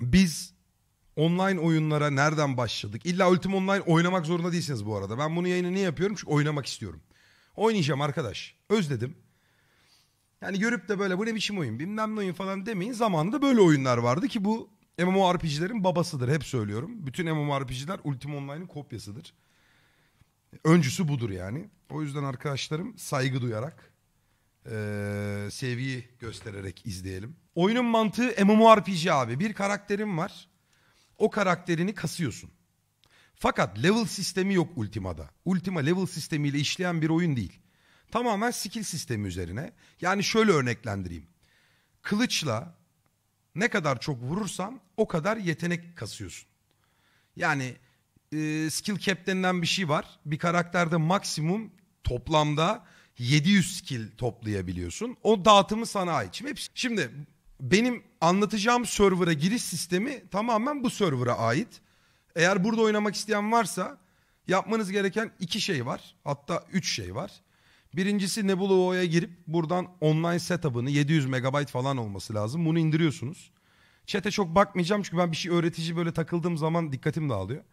biz online oyunlara nereden başladık? İlla Ultima Online oynamak zorunda değilsiniz bu arada. Ben bunu yayını niye yapıyorum? Çünkü oynamak istiyorum. Oynayacağım arkadaş. Özledim. Yani görüp de böyle bu ne biçim oyun bilmem ne oyun falan demeyin. Zamanında böyle oyunlar vardı ki bu MMORPG'lerin babasıdır. Hep söylüyorum. Bütün MMORPG'ler Ultima Online'ın kopyasıdır. Öncüsü budur yani. O yüzden arkadaşlarım saygı duyarak, eee, sevgi göstererek izleyelim. Oyunun mantığı MMORPG abi. Bir karakterin var. O karakterini kasıyorsun. Fakat level sistemi yok Ultima'da. Ultima level sistemiyle işleyen bir oyun değil. Tamamen skill sistemi üzerine. Yani şöyle örneklendireyim. Kılıçla ne kadar çok vurursan o kadar yetenek kasıyorsun. Yani e, skill cap denilen bir şey var. Bir karakterde maksimum toplamda 700 skill toplayabiliyorsun. O dağıtımı sana ait. Şimdi, şimdi benim anlatacağım server'a giriş sistemi tamamen bu server'a ait. Eğer burada oynamak isteyen varsa yapmanız gereken iki şey var. Hatta üç şey var. Birincisi Nebula O'ya girip buradan online setup'ını 700 megabayt falan olması lazım. Bunu indiriyorsunuz. Chat'e çok bakmayacağım çünkü ben bir şey öğretici böyle takıldığım zaman dikkatim dağılıyor.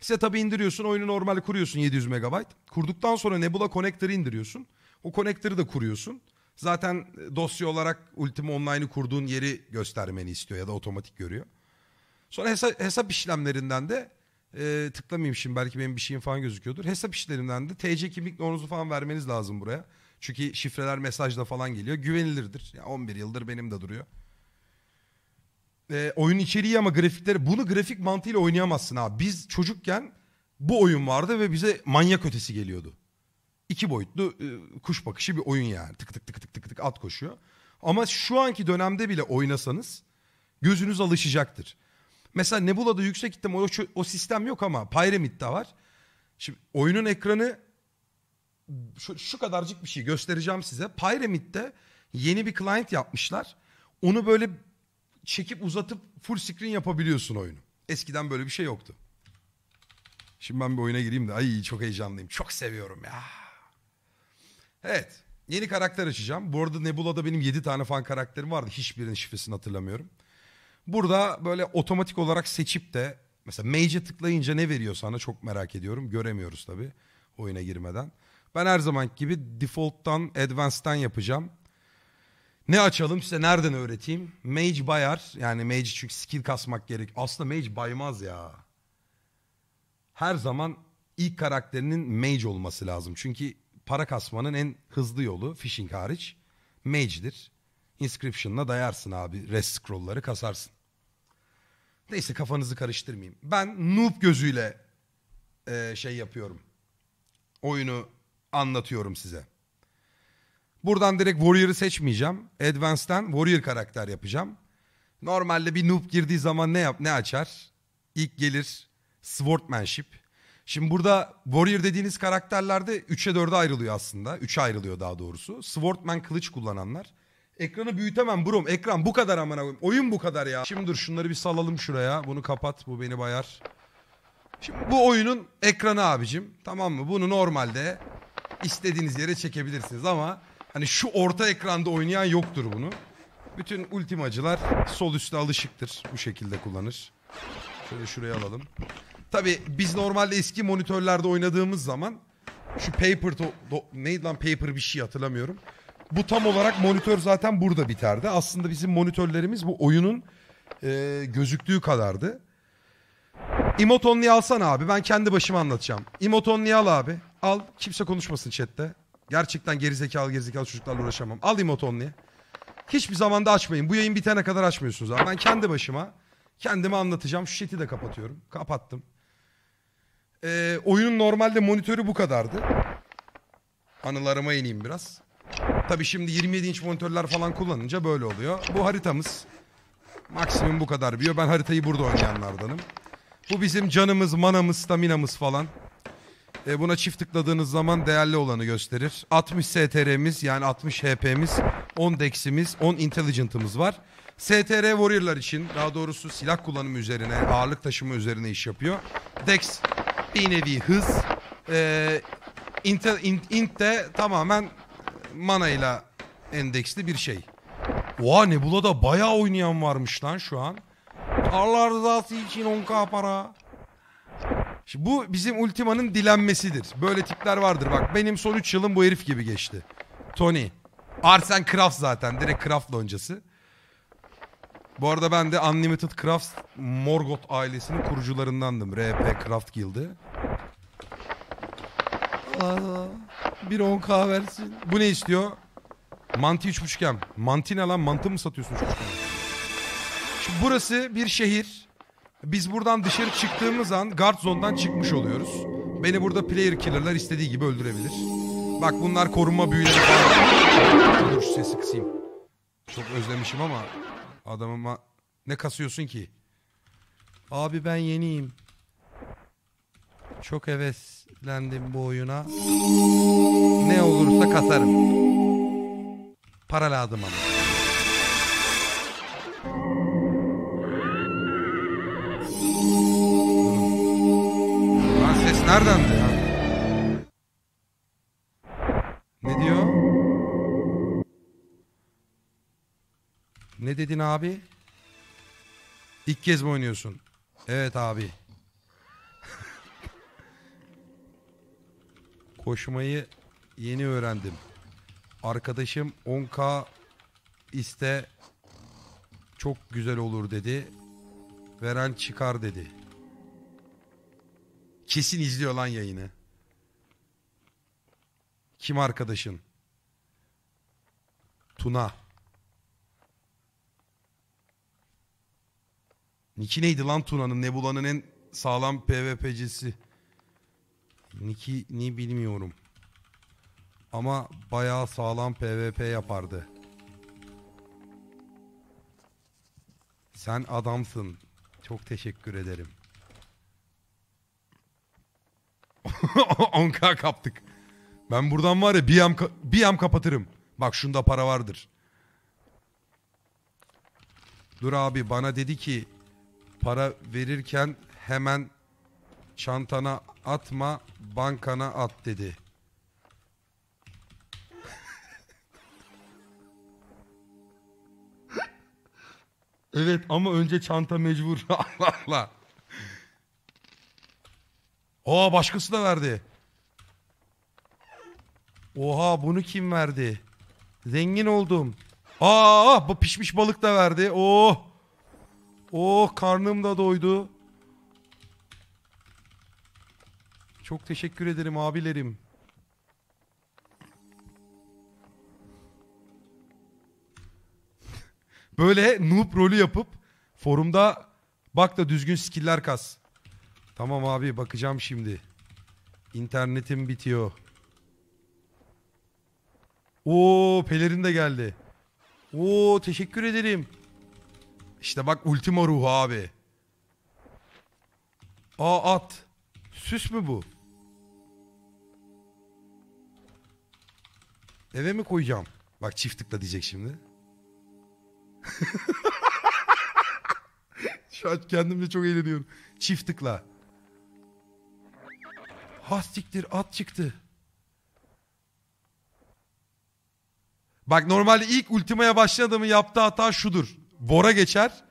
Setup'ı indiriyorsun, oyunu normal kuruyorsun 700 megabayt. Kurduktan sonra Nebula Connector'ı indiriyorsun. O connector'ı da kuruyorsun. Zaten e, dosya olarak Ultima Online'ı kurduğun yeri göstermeni istiyor ya da otomatik görüyor. Sonra hesap, hesap işlemlerinden de e, tıklamayayım şimdi belki benim bir şeyim falan gözüküyordur. Hesap işlerinden de TC kimlik numaranızı falan vermeniz lazım buraya. Çünkü şifreler mesajla falan geliyor. Güvenilirdir. Ya 11 yıldır benim de duruyor. E, oyun içeriği ama grafikleri bunu grafik mantığıyla oynayamazsın abi. Biz çocukken bu oyun vardı ve bize manyak ötesi geliyordu. İki boyutlu e, kuş bakışı bir oyun yani. Tık tık tık tık tık tık at koşuyor. Ama şu anki dönemde bile oynasanız gözünüz alışacaktır. Mesela Nebula'da yüksek ihtimal o, o sistem yok ama Pyramid'de var. Şimdi oyunun ekranı şu, şu kadarcık bir şey göstereceğim size. Pyramid'de yeni bir client yapmışlar. Onu böyle çekip uzatıp full screen yapabiliyorsun oyunu. Eskiden böyle bir şey yoktu. Şimdi ben bir oyuna gireyim de ay çok heyecanlıyım. Çok seviyorum ya. Evet. Yeni karakter açacağım. Bu arada Nebula'da benim 7 tane fan karakterim vardı. Hiçbirinin şifresini hatırlamıyorum. Burada böyle otomatik olarak seçip de mesela Mage'e tıklayınca ne veriyor sana çok merak ediyorum. Göremiyoruz tabii oyuna girmeden. Ben her zaman gibi default'tan advanced'dan yapacağım. Ne açalım size nereden öğreteyim? Mage bayar. Yani mage çünkü skill kasmak gerek. Aslında mage baymaz ya. Her zaman ilk karakterinin mage olması lazım. Çünkü para kasmanın en hızlı yolu phishing hariç mage'dir. Inscription'la dayarsın abi. Rest scroll'ları kasarsın. Neyse kafanızı karıştırmayayım. Ben noob gözüyle e, şey yapıyorum. Oyunu anlatıyorum size. Buradan direkt Warrior'ı seçmeyeceğim. Advanced'den Warrior karakter yapacağım. Normalde bir noob girdiği zaman ne yap ne açar? İlk gelir Swordmanship. Şimdi burada Warrior dediğiniz karakterlerde 3'e 4'e ayrılıyor aslında. 3'e ayrılıyor daha doğrusu. Swordman kılıç kullananlar. Ekranı büyütemem brom. Ekran bu kadar amına koyayım. Oyun bu kadar ya. Şimdi dur şunları bir salalım şuraya. Bunu kapat. Bu beni bayar. Şimdi bu oyunun ekranı abicim. Tamam mı? Bunu normalde istediğiniz yere çekebilirsiniz ama hani şu orta ekranda oynayan yoktur bunu. Bütün ultimacılar sol üstte alışıktır. Bu şekilde kullanır. Şöyle şuraya alalım. Tabi biz normalde eski monitörlerde oynadığımız zaman şu paper do- neydi lan paper bir şey hatırlamıyorum. Bu tam olarak monitör zaten burada biterdi. Aslında bizim monitörlerimiz bu oyunun e, gözüktüğü kadardı. Emotonlu'yu alsana abi. Ben kendi başıma anlatacağım. Emotonlu'yu al abi. Al. Kimse konuşmasın chatte. Gerçekten gerizekalı gerizekalı çocuklarla uğraşamam. Al Emotonlu'yu. Hiçbir zaman da açmayın. Bu yayın bitene kadar açmıyorsunuz abi. Ben kendi başıma kendime anlatacağım. Şu chat'i de kapatıyorum. Kapattım. Ee, oyunun normalde monitörü bu kadardı. Anılarıma ineyim biraz. Tabii şimdi 27 inç monitörler falan kullanınca böyle oluyor. Bu haritamız. Maksimum bu kadar biliyor. Ben haritayı burada oynayanlardanım. Bu bizim canımız, manamız, staminamız falan. E, buna çift tıkladığınız zaman değerli olanı gösterir. 60 STR'miz yani 60 HP'miz, 10 Dex'imiz, 10 Intelligent'ımız var. STR Warrior'lar için daha doğrusu silah kullanımı üzerine, ağırlık taşıma üzerine iş yapıyor. Dex bir nevi hız. E, Intel, int, int de tamamen mana ile endeksli bir şey. Oha Nebula'da bayağı oynayan varmış lan şu an. Allah rızası için 10k para. Şimdi bu bizim Ultima'nın dilenmesidir. Böyle tipler vardır. Bak benim son 3 yılım bu herif gibi geçti. Tony. Arsen Craft zaten. Direkt Craft loncası. Bu arada ben de Unlimited Crafts Morgoth ailesinin kurucularındandım. RP Craft Guild'i. Bir 10k versin. Bu ne istiyor? Manti 3.5 m. Manti ne lan? Mantı mı satıyorsun 3.5 m? Şimdi burası bir şehir. Biz buradan dışarı çıktığımız an guard zone'dan çıkmış oluyoruz. Beni burada player killer'lar istediği gibi öldürebilir. Bak bunlar korunma büyüleri falan. Dur şu sesi kısayım. Çok özlemişim ama adamıma ne kasıyorsun ki? Abi ben yeniyim. Çok heveslendim bu oyuna. Ne olursa kasarım. Para lazım ama. Lan ses nereden ya? Ne diyor? Ne dedin abi? İlk kez mi oynuyorsun? Evet abi. Koşmayı yeni öğrendim. Arkadaşım 10k iste çok güzel olur dedi. Veren çıkar dedi. Kesin izliyor lan yayını. Kim arkadaşın? Tuna. Niki neydi lan Tuna'nın? Nebula'nın en sağlam PvP'cisi. Niki ni bilmiyorum. Ama bayağı sağlam PvP yapardı. Sen adamsın. Çok teşekkür ederim. 10k kaptık. Ben buradan var ya bir am, ka- bir am kapatırım. Bak şunda para vardır. Dur abi bana dedi ki para verirken hemen çantana atma bankana at dedi. evet ama önce çanta mecbur. Allah Allah. Aa başkası da verdi. Oha bunu kim verdi? Zengin oldum. Aa bu pişmiş balık da verdi. Oh. Oh karnım da doydu. Çok teşekkür ederim abilerim. Böyle noob rolü yapıp forumda bak da düzgün skill'ler kas. Tamam abi bakacağım şimdi. İnternetim bitiyor. Oo pelerin de geldi. Oo teşekkür ederim. İşte bak ultima ruhu abi. Aa at. Süs mü bu? Eve mi koyacağım? Bak çift tıkla diyecek şimdi. Şu an kendimle çok eğleniyorum. Çift tıkla. Hastiktir at çıktı. Bak normalde ilk ultimaya başladığımı yaptığı hata şudur. Bora geçer.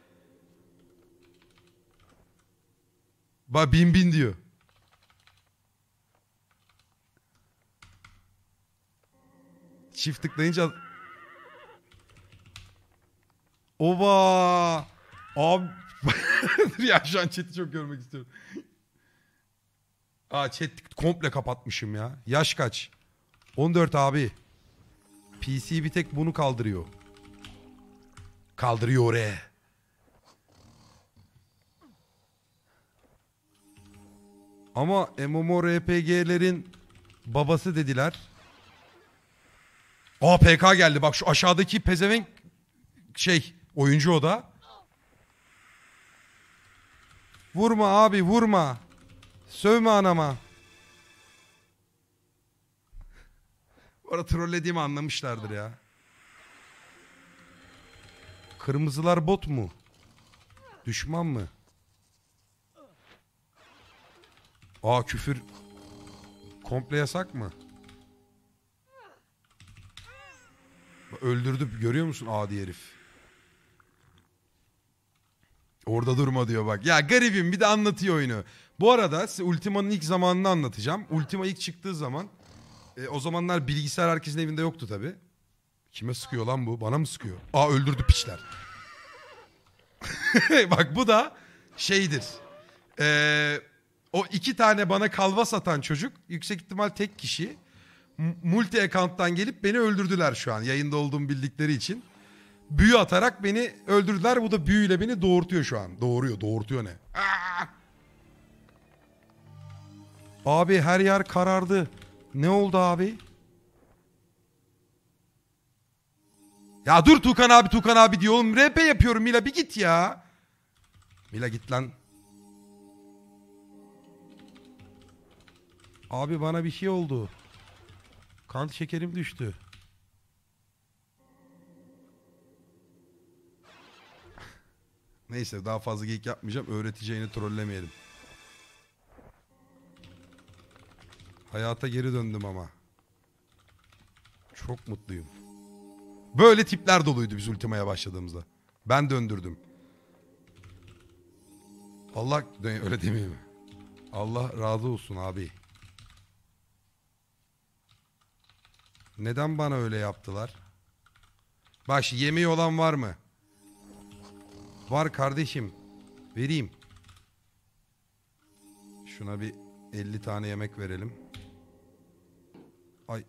Bak bin bin diyor. Çift tıklayınca... Oba! Abi... ya şu an chat'i çok görmek istiyorum. Aa chat komple kapatmışım ya. Yaş kaç? 14 abi. PC bir tek bunu kaldırıyor. Kaldırıyor oraya. Ama MMORPG'lerin babası dediler. Aa PK geldi. Bak şu aşağıdaki pezevenk şey oyuncu o da. Vurma abi vurma. Sövme anama. Bu arada trollediğimi anlamışlardır ya. Kırmızılar bot mu? Düşman mı? Aa küfür komple yasak mı? Öldürdü görüyor musun adi herif? Orada durma diyor bak. Ya garibim bir de anlatıyor oyunu. Bu arada size Ultima'nın ilk zamanını anlatacağım. Ultima ilk çıktığı zaman e, o zamanlar bilgisayar herkesin evinde yoktu tabi. Kime sıkıyor lan bu? Bana mı sıkıyor? Aa öldürdü piçler. bak bu da şeydir. Ee, o iki tane bana kalva satan çocuk yüksek ihtimal tek kişi multi account'tan gelip beni öldürdüler şu an yayında olduğumu bildikleri için. Büyü atarak beni öldürdüler. Bu da büyüyle beni doğurtuyor şu an. Doğuruyor. Doğurtuyor ne? Aa! Abi her yer karardı. Ne oldu abi? Ya dur Tukan abi Tukan abi diyor oğlum. RP yapıyorum Mila bir git ya. Mila git lan. Abi bana bir şey oldu. Kan şekerim düştü. Neyse daha fazla geyik yapmayacağım. Öğreteceğini trollemeyelim. Hayata geri döndüm ama. Çok mutluyum. Böyle tipler doluydu biz Ultima'ya başladığımızda. Ben döndürdüm. Allah öyle demeyeyim? Allah razı olsun abi. Neden bana öyle yaptılar? Şimdi yemeği olan var mı? Var kardeşim. Vereyim. Şuna bir 50 tane yemek verelim. Ay.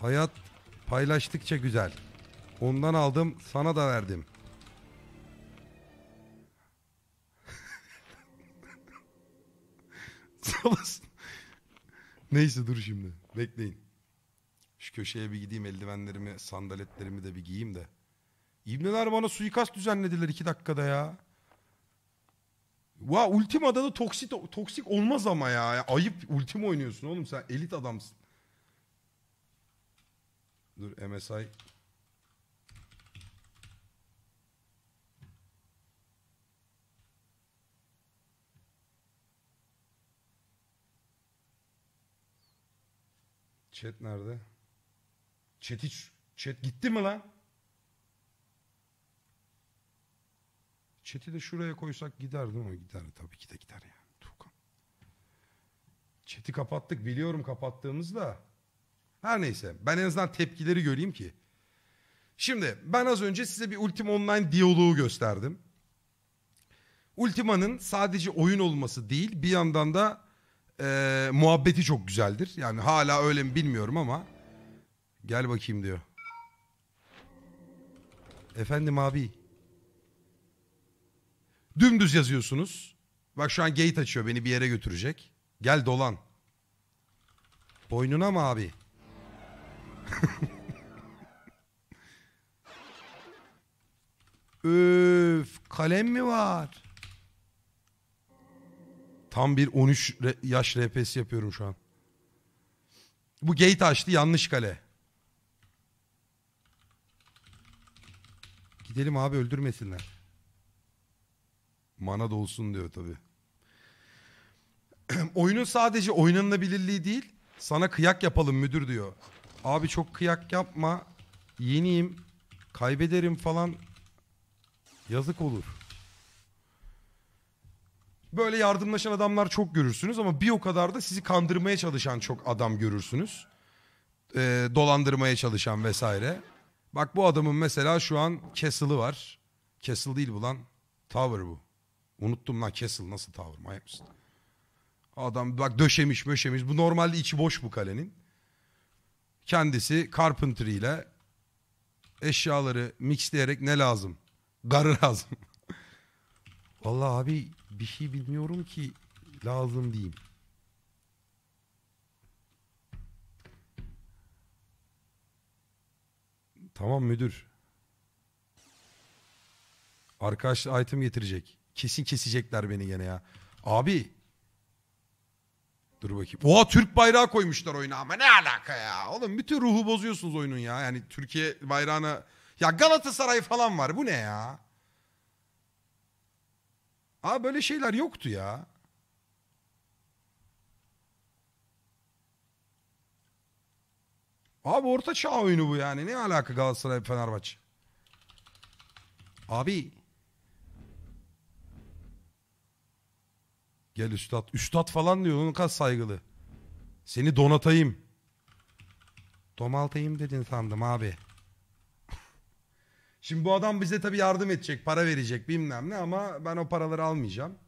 Hayat paylaştıkça güzel. Ondan aldım, sana da verdim. Neyse dur şimdi. Bekleyin. Şu köşeye bir gideyim eldivenlerimi, sandaletlerimi de bir giyeyim de. İbneler bana suikast düzenlediler iki dakikada ya. Va Ultima'da da toksik, toksik olmaz ama ya. Ayıp Ultima oynuyorsun oğlum sen elit adamsın. Dur MSI. Chat nerede? Chat hiç... Chat gitti mi lan? Chat'i de şuraya koysak gider değil mi? Gider tabii ki de gider yani. Tuğkan. Chat'i kapattık biliyorum kapattığımızda. Her neyse ben en azından tepkileri göreyim ki. Şimdi ben az önce size bir Ultima Online diyaloğu gösterdim. Ultima'nın sadece oyun olması değil bir yandan da e, muhabbeti çok güzeldir. Yani hala öyle mi bilmiyorum ama gel bakayım diyor. Efendim abi. Dümdüz yazıyorsunuz. Bak şu an gate açıyor beni bir yere götürecek. Gel dolan. Boynuna mı abi? Öf kalem mi var? Tam bir 13 re- yaş RPS yapıyorum şu an. Bu gate açtı yanlış kale. Gidelim abi öldürmesinler. Mana dolsun diyor tabi. Oyunun sadece oynanılabilirliği değil sana kıyak yapalım müdür diyor. Abi çok kıyak yapma. Yeniyim. Kaybederim falan. Yazık olur. Böyle yardımlaşan adamlar çok görürsünüz ama bir o kadar da sizi kandırmaya çalışan çok adam görürsünüz. Ee, dolandırmaya çalışan vesaire. Bak bu adamın mesela şu an Castle'ı var. Castle değil bu lan. Tower bu. Unuttum lan Castle nasıl Tower manyak mısın? Adam bak döşemiş möşemiş. Bu normalde içi boş bu kalenin. Kendisi carpentry ile eşyaları mixleyerek ne lazım? Garı lazım. Vallahi abi bir şey bilmiyorum ki lazım diyeyim. Tamam müdür. Arkadaş item getirecek. Kesin kesecekler beni gene ya. Abi. Dur bakayım. Oha Türk bayrağı koymuşlar oyuna ama ne alaka ya? Oğlum bütün ruhu bozuyorsunuz oyunun ya. Yani Türkiye bayrağına... Ya Galatasaray falan var bu ne ya? Abi böyle şeyler yoktu ya. Abi orta çağ oyunu bu yani. Ne alaka Galatasaray Fenerbahçe? Abi. Gel üstad. Üstad falan diyor. Onun kadar saygılı. Seni donatayım. Domaltayım dedin sandım abi. Şimdi bu adam bize tabii yardım edecek, para verecek bilmem ne ama ben o paraları almayacağım.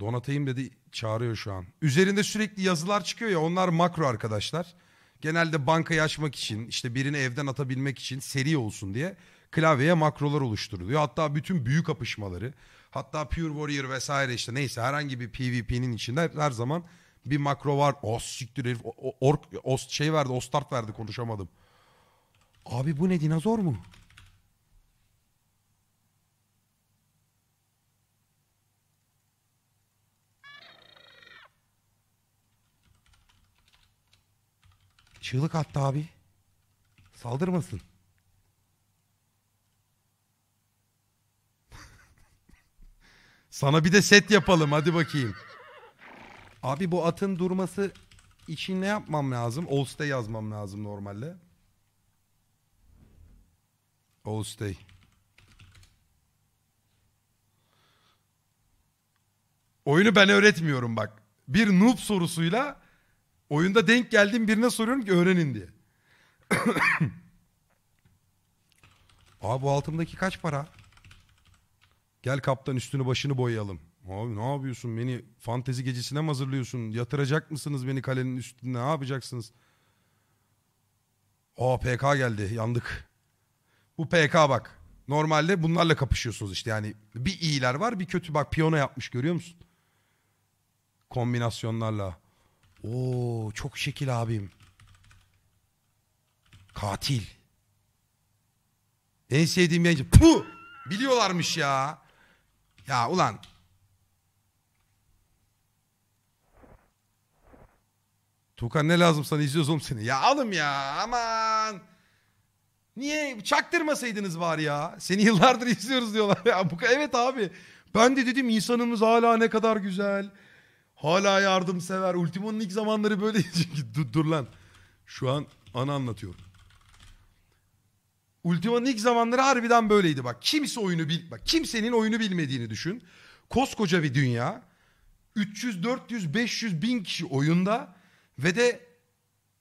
Donatayım dedi çağırıyor şu an. Üzerinde sürekli yazılar çıkıyor ya onlar makro arkadaşlar. Genelde bankayı açmak için işte birini evden atabilmek için seri olsun diye klavyeye makrolar oluşturuluyor. Hatta bütün büyük kapışmaları hatta Pure Warrior vesaire işte neyse herhangi bir PvP'nin içinde her zaman bir makro var. Os siktir herif. Ork, os, şey verdi, o start verdi konuşamadım. Abi bu ne dinozor mu? Çığlık attı abi. Saldırmasın. Sana bir de set yapalım hadi bakayım. Abi bu atın durması için ne yapmam lazım? All stay yazmam lazım normalde. All stay. Oyunu ben öğretmiyorum bak. Bir noob sorusuyla oyunda denk geldiğim birine soruyorum ki öğrenin diye. Abi bu altımdaki kaç para? Gel kaptan üstünü başını boyayalım. Abi ne yapıyorsun beni fantezi gecesine mi hazırlıyorsun? Yatıracak mısınız beni kalenin üstüne ne yapacaksınız? Aa PK geldi yandık. Bu PK bak. Normalde bunlarla kapışıyorsunuz işte yani. Bir iyiler var bir kötü bak piyano yapmış görüyor musun? Kombinasyonlarla. Oo çok şekil abim. Katil. En sevdiğim yayıncı. Puh! Biliyorlarmış ya. Ya ulan. Tukan ne lazım sana izliyoruz oğlum seni. Ya alım ya aman. Niye çaktırmasaydınız var ya. Seni yıllardır izliyoruz diyorlar. Ya bu evet abi. Ben de dedim insanımız hala ne kadar güzel. Hala yardımsever. Ultimo'nun ilk zamanları böyle. dur, dur lan. Şu an ana anlatıyorum. Ultima'nın ilk zamanları harbiden böyleydi bak. Kimse oyunu bil bak kimsenin oyunu bilmediğini düşün. Koskoca bir dünya. 300, 400, 500 bin kişi oyunda ve de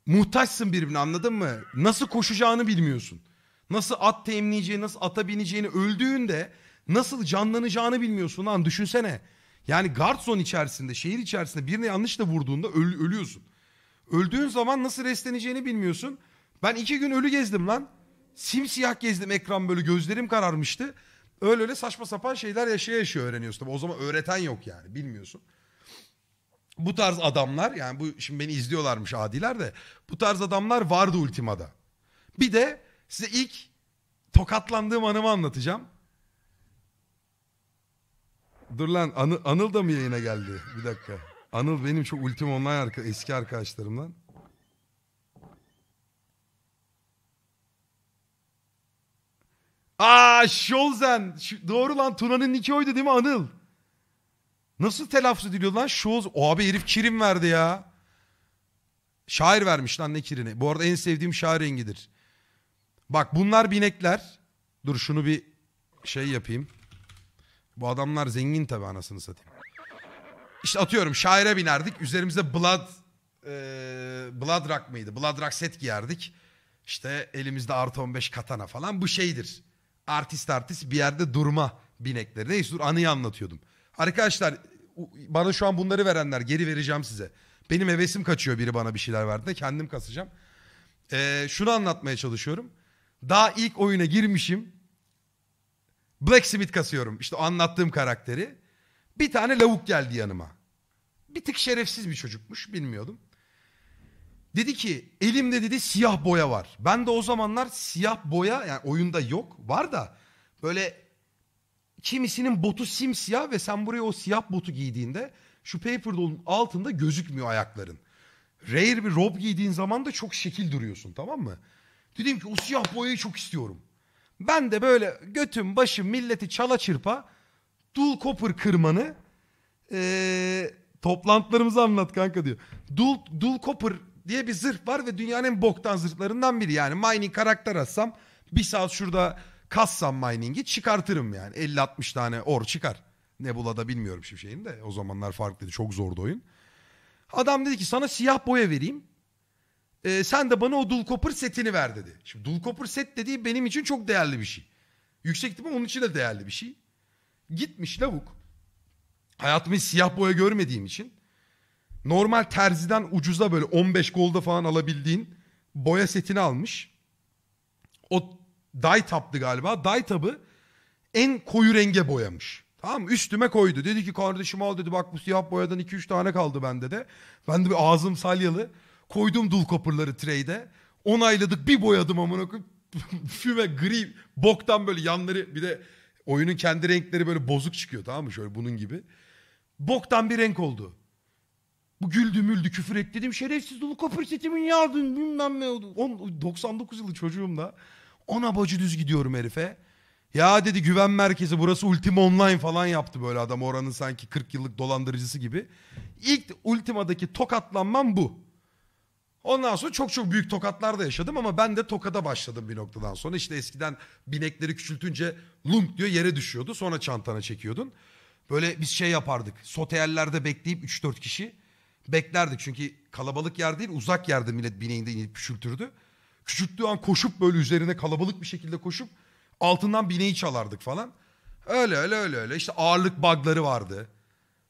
muhtaçsın birbirine anladın mı? Nasıl koşacağını bilmiyorsun. Nasıl at temleyeceğini, nasıl ata bineceğini öldüğünde nasıl canlanacağını bilmiyorsun lan düşünsene. Yani guard zone içerisinde, şehir içerisinde birine yanlışla vurduğunda öl- ölüyorsun. Öldüğün zaman nasıl restleneceğini bilmiyorsun. Ben iki gün ölü gezdim lan. Simsiyah gezdim ekran böyle gözlerim kararmıştı. Öyle öyle saçma sapan şeyler yaşaya yaşıyor öğreniyorsun. Tabii o zaman öğreten yok yani bilmiyorsun. Bu tarz adamlar yani bu şimdi beni izliyorlarmış adiler de bu tarz adamlar vardı Ultima'da. Bir de size ilk tokatlandığım anımı anlatacağım. Dur lan Anı- Anıl da mı yayına geldi? Bir dakika. Anıl benim çok Ultima Online arka, eski arkadaşlarımdan. Aa Şolzen. Şu- Doğru lan Tuna'nın iki oydu değil mi Anıl? Nasıl telaffuz ediliyor lan? Şoz. O abi herif kirim verdi ya. Şair vermiş lan ne kirini. Bu arada en sevdiğim şair rengidir. Bak bunlar binekler. Dur şunu bir şey yapayım. Bu adamlar zengin tabi anasını satayım. İşte atıyorum şaire binerdik. Üzerimize Blood e, Blood Rock mıydı? Blood Rock set giyerdik. İşte elimizde artı 15 katana falan. Bu şeydir. Artist artist bir yerde durma binekleri. Neyse dur anıyı anlatıyordum. Arkadaşlar bana şu an bunları verenler geri vereceğim size. Benim hevesim kaçıyor biri bana bir şeyler verdi kendim kasacağım. Ee, şunu anlatmaya çalışıyorum. Daha ilk oyuna girmişim. Blacksmith kasıyorum. İşte anlattığım karakteri. Bir tane lavuk geldi yanıma. Bir tık şerefsiz bir çocukmuş bilmiyordum. Dedi ki elimde dedi siyah boya var. Ben de o zamanlar siyah boya yani oyunda yok var da böyle kimisinin botu simsiyah ve sen buraya o siyah botu giydiğinde şu paper doll'un altında gözükmüyor ayakların. Rare bir rob giydiğin zaman da çok şekil duruyorsun tamam mı? Dedim ki o siyah boyayı çok istiyorum. Ben de böyle götüm başım milleti çala çırpa dul copper kırmanı eee toplantılarımızı anlat kanka diyor. Dul, dul copper diye bir zırh var ve dünyanın en boktan zırhlarından biri. Yani mining karakter atsam bir saat şurada kassam mining'i çıkartırım yani. 50-60 tane or çıkar. Nebula'da bilmiyorum şimdi şeyini de. O zamanlar farklıydı. Çok zordu oyun. Adam dedi ki sana siyah boya vereyim. Ee, sen de bana o Dul Copper setini ver dedi. Şimdi Dul Copper set dediği benim için çok değerli bir şey. Yüksek ihtimal onun için de değerli bir şey. Gitmiş lavuk. Hayatımda hiç siyah boya görmediğim için. Normal terziden ucuza böyle 15 golda falan alabildiğin boya setini almış. O dye galiba. Dye en koyu renge boyamış. Tamam? Üstüme koydu. Dedi ki kardeşim al dedi bak bu siyah boyadan 2-3 tane kaldı bende de. Ben de bir ağzım salyalı. Koydum dul kopırları trade'e. Onayladık bir boyadım amına koyayım. Füme gri boktan böyle yanları bir de oyunun kendi renkleri böyle bozuk çıkıyor tamam mı? Şöyle bunun gibi. Boktan bir renk oldu. Bu güldü müldü küfür et dedim. Şerefsiz dolu kopır setimin yardın bilmem ne oldu. On- 99 yılı çocuğum da. Ona bacı düz gidiyorum herife. Ya dedi güven merkezi burası Ultima Online falan yaptı böyle adam oranın sanki 40 yıllık dolandırıcısı gibi. İlk Ultima'daki tokatlanmam bu. Ondan sonra çok çok büyük tokatlar da yaşadım ama ben de tokada başladım bir noktadan sonra. İşte eskiden binekleri küçültünce lunk diyor yere düşüyordu. Sonra çantana çekiyordun. Böyle biz şey yapardık. Soteyellerde bekleyip 3-4 kişi beklerdik. Çünkü kalabalık yer değil uzak yerde millet bineğinde inip küçültürdü. Küçülttüğü an koşup böyle üzerine kalabalık bir şekilde koşup altından bineği çalardık falan. Öyle öyle öyle öyle. İşte ağırlık bugları vardı.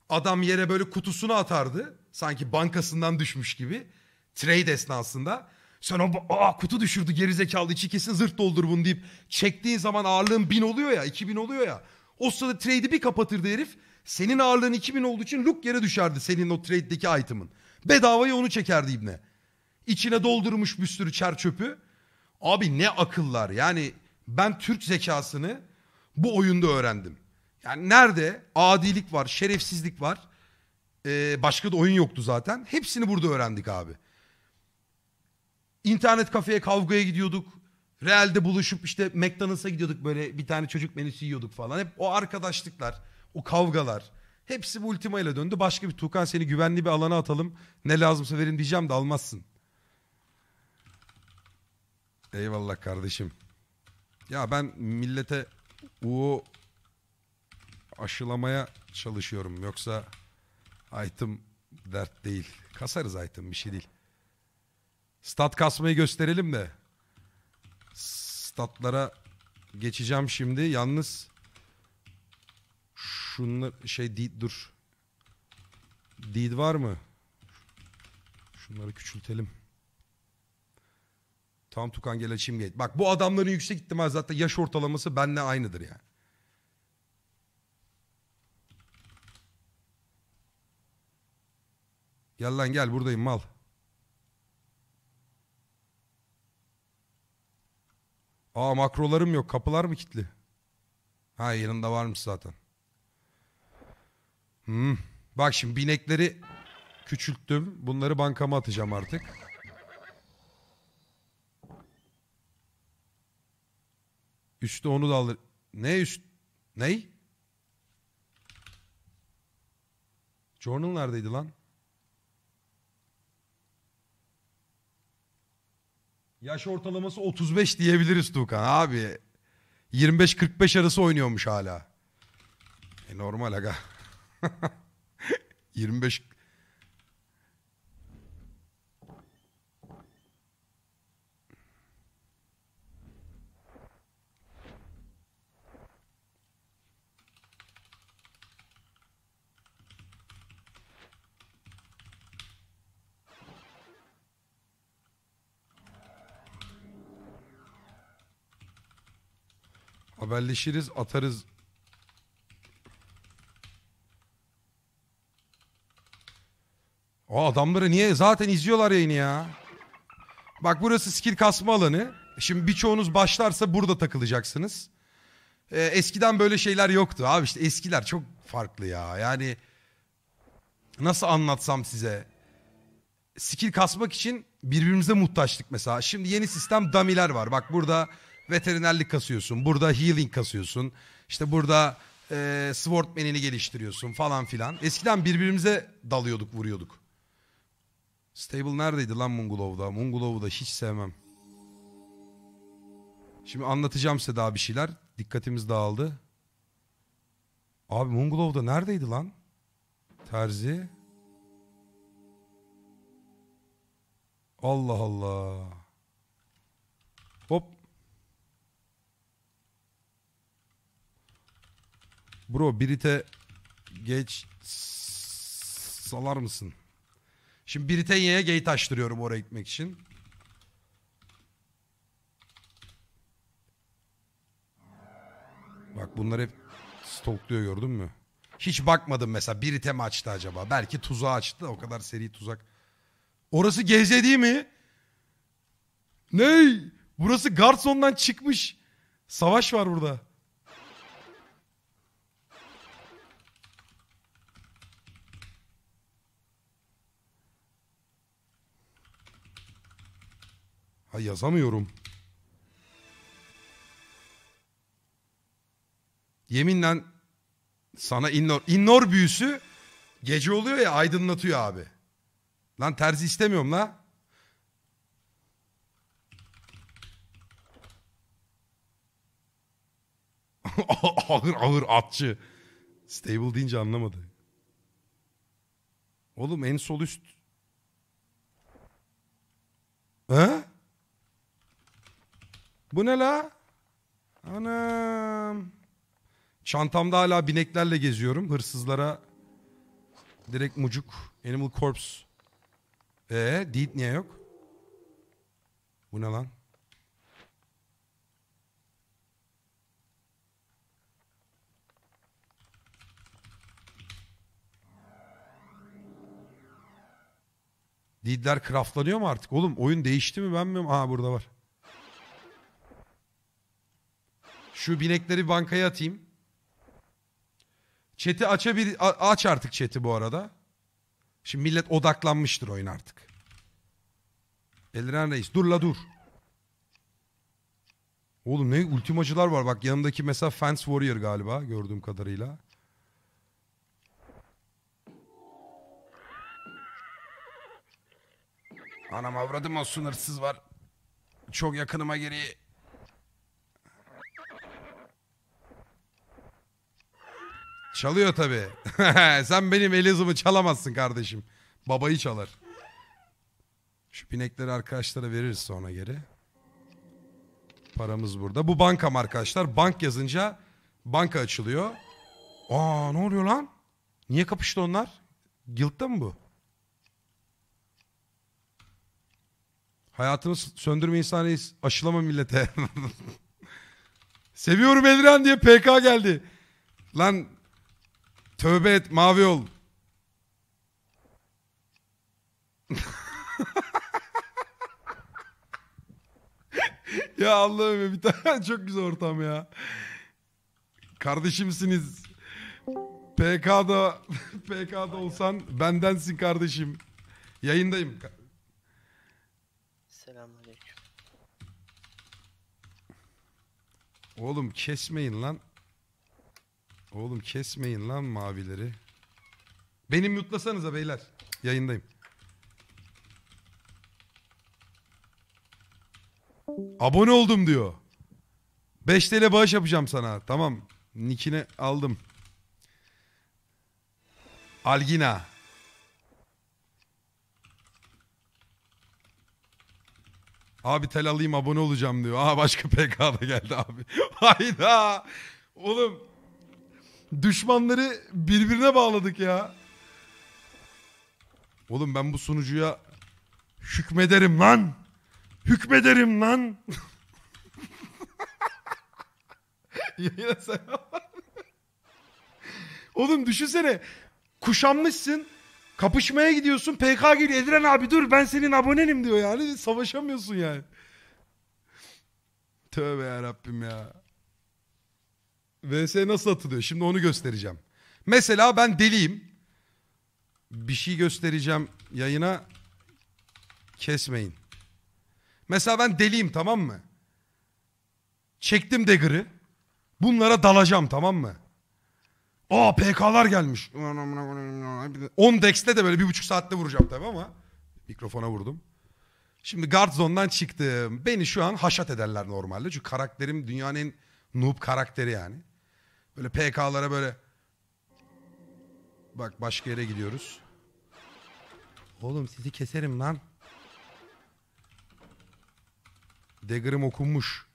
Adam yere böyle kutusunu atardı. Sanki bankasından düşmüş gibi. Trade esnasında. Sen o aa kutu düşürdü gerizekalı içi kesin zırt doldur bunu deyip çektiğin zaman ağırlığın 1000 oluyor ya 2000 oluyor ya. O sırada trade'i bir kapatırdı herif. Senin ağırlığın 2000 olduğu için look yere düşerdi senin o trade'deki item'ın. Bedavaya onu çekerdi ibne. İçine doldurmuş bir sürü çer çöpü. Abi ne akıllar yani ben Türk zekasını bu oyunda öğrendim. Yani nerede adilik var, şerefsizlik var. Ee, başka da oyun yoktu zaten. Hepsini burada öğrendik abi. İnternet kafeye kavgaya gidiyorduk. Real'de buluşup işte McDonald's'a gidiyorduk böyle bir tane çocuk menüsü yiyorduk falan. Hep o arkadaşlıklar, o kavgalar. Hepsi bu Ultima ile döndü. Başka bir Tukan seni güvenli bir alana atalım. Ne lazımsa verin diyeceğim de almazsın. Eyvallah kardeşim. Ya ben millete o aşılamaya çalışıyorum. Yoksa item dert değil. Kasarız item bir şey değil. Stat kasmayı gösterelim de. Statlara geçeceğim şimdi. Yalnız şunlar şey değil dur. Deed var mı? Şunları küçültelim. Tam Tukan gel açayım gel. Bak bu adamların yüksek ihtimal zaten yaş ortalaması benle aynıdır yani. Gel lan gel buradayım mal. Aa makrolarım yok. Kapılar mı kilitli? Ha yanında varmış zaten. Hmm. Bak şimdi binekleri küçülttüm. Bunları bankama atacağım artık. Üstü onu da alır. Ne üst? Ney? Journal neredeydi lan? Yaş ortalaması 35 diyebiliriz Tuğkan abi. 25-45 arası oynuyormuş hala. E normal aga. 25 haberleşiriz atarız. O adamları niye zaten izliyorlar yayını ya. Bak burası skill kasma alanı. Şimdi birçoğunuz başlarsa burada takılacaksınız. Ee, eskiden böyle şeyler yoktu abi işte eskiler çok farklı ya. Yani nasıl anlatsam size. Skill kasmak için birbirimize muhtaçtık mesela. Şimdi yeni sistem damiler var. Bak burada veterinerlik kasıyorsun. Burada healing kasıyorsun. İşte burada e, swordman'ini geliştiriyorsun falan filan. Eskiden birbirimize dalıyorduk vuruyorduk. Stable neredeydi lan Mungulov'da? Mungulov'u da hiç sevmem. Şimdi anlatacağım size daha bir şeyler. Dikkatimiz dağıldı. Abi Mungolov'da neredeydi lan? Terzi. Allah Allah. Hop. Bro birite geç salar mısın? Şimdi Britanya'ya gate açtırıyorum oraya gitmek için. Bak bunlar hep stalkluyor gördün mü? Hiç bakmadım mesela Brite mi açtı acaba? Belki tuzağı açtı o kadar seri tuzak. Orası GZ değil mi? Ney? Burası Garson'dan çıkmış. Savaş var burada. Ha yazamıyorum. Yeminle sana innor, innor büyüsü gece oluyor ya aydınlatıyor abi. Lan terzi istemiyorum la. ağır ağır atçı. Stable deyince anlamadı. Oğlum en sol üst. He? Bu ne la? Anam. Çantamda hala bineklerle geziyorum. Hırsızlara direkt mucuk. Animal Corpse. Ee, Deed niye yok? Bu ne lan? Deed'ler craftlanıyor mu artık? Oğlum oyun değişti mi ben mi? Aha burada var. Şu binekleri bankaya atayım. Chat'i açabil aç artık chat'i bu arada. Şimdi millet odaklanmıştır oyun artık. Eliren Reis. Dur la dur. Oğlum ne ultimacılar var. Bak yanındaki mesela Fence Warrior galiba gördüğüm kadarıyla. Anam avradım o sınırsız var. Çok yakınıma geri. Çalıyor tabii. Sen benim Elizabeth'ı çalamazsın kardeşim. Babayı çalar. Şu binekleri arkadaşlara veririz sonra geri. Paramız burada. Bu bankam arkadaşlar. Bank yazınca banka açılıyor. Aa ne oluyor lan? Niye kapıştı onlar? Guild'da mı bu? Hayatını söndürme insanıyız. Aşılama millete. Seviyorum Eliren diye PK geldi. Lan tövbe et mavi ol. ya Allah'ım ya bir tane çok güzel ortam ya. Kardeşimsiniz. PK'da PK'da olsan bendensin kardeşim. Yayındayım. Selamünaleyküm. Oğlum kesmeyin lan. Oğlum kesmeyin lan mavileri. Benim mutlasanıza beyler. Yayındayım. Abone oldum diyor. 5 TL bağış yapacağım sana. Tamam. Nickini aldım. Algina. Abi tel alayım abone olacağım diyor. Aa başka PK geldi abi. Hayda. Oğlum. Düşmanları birbirine bağladık ya. Oğlum ben bu sunucuya hükmederim lan. Hükmederim lan. Yayına selam. Oğlum düşünsene. Kuşanmışsın. Kapışmaya gidiyorsun. PK geliyor. Ediren abi dur ben senin abonenim diyor yani. Savaşamıyorsun yani. Tövbe yarabbim ya. VS nasıl atılıyor? Şimdi onu göstereceğim. Mesela ben deliyim. Bir şey göstereceğim yayına. Kesmeyin. Mesela ben deliyim tamam mı? Çektim dagger'ı. Bunlara dalacağım tamam mı? Aa PK'lar gelmiş. 10 dex'te de böyle bir buçuk saatte vuracağım tabii ama. Mikrofona vurdum. Şimdi Guard Zone'dan çıktım. Beni şu an haşat ederler normalde. Çünkü karakterim dünyanın en noob karakteri yani. Böyle PK'lara böyle... Bak başka yere gidiyoruz. Oğlum sizi keserim lan. Dagger'ım okunmuş.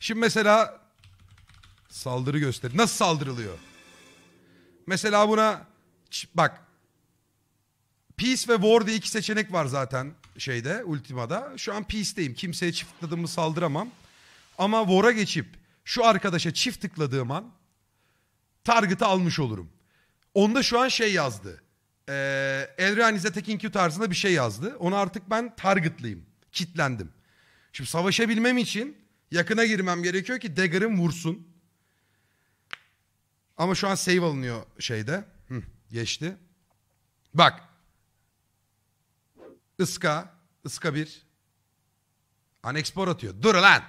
Şimdi mesela saldırı göster. Nasıl saldırılıyor? Mesela buna bak Peace ve War diye iki seçenek var zaten şeyde Ultima'da. Şu an Peace'teyim. Kimseye çift tıkladığımı saldıramam. Ama War'a geçip şu arkadaşa çift tıkladığım an target'ı almış olurum. Onda şu an şey yazdı. Ee, Elran is a taking you tarzında bir şey yazdı. Onu artık ben target'lıyım. Kitlendim. Şimdi savaşabilmem için yakına girmem gerekiyor ki Dagger'ım vursun. Ama şu an save alınıyor şeyde. Hı, geçti. Bak. Iska. Iska bir. Unexpor atıyor. Dur lan.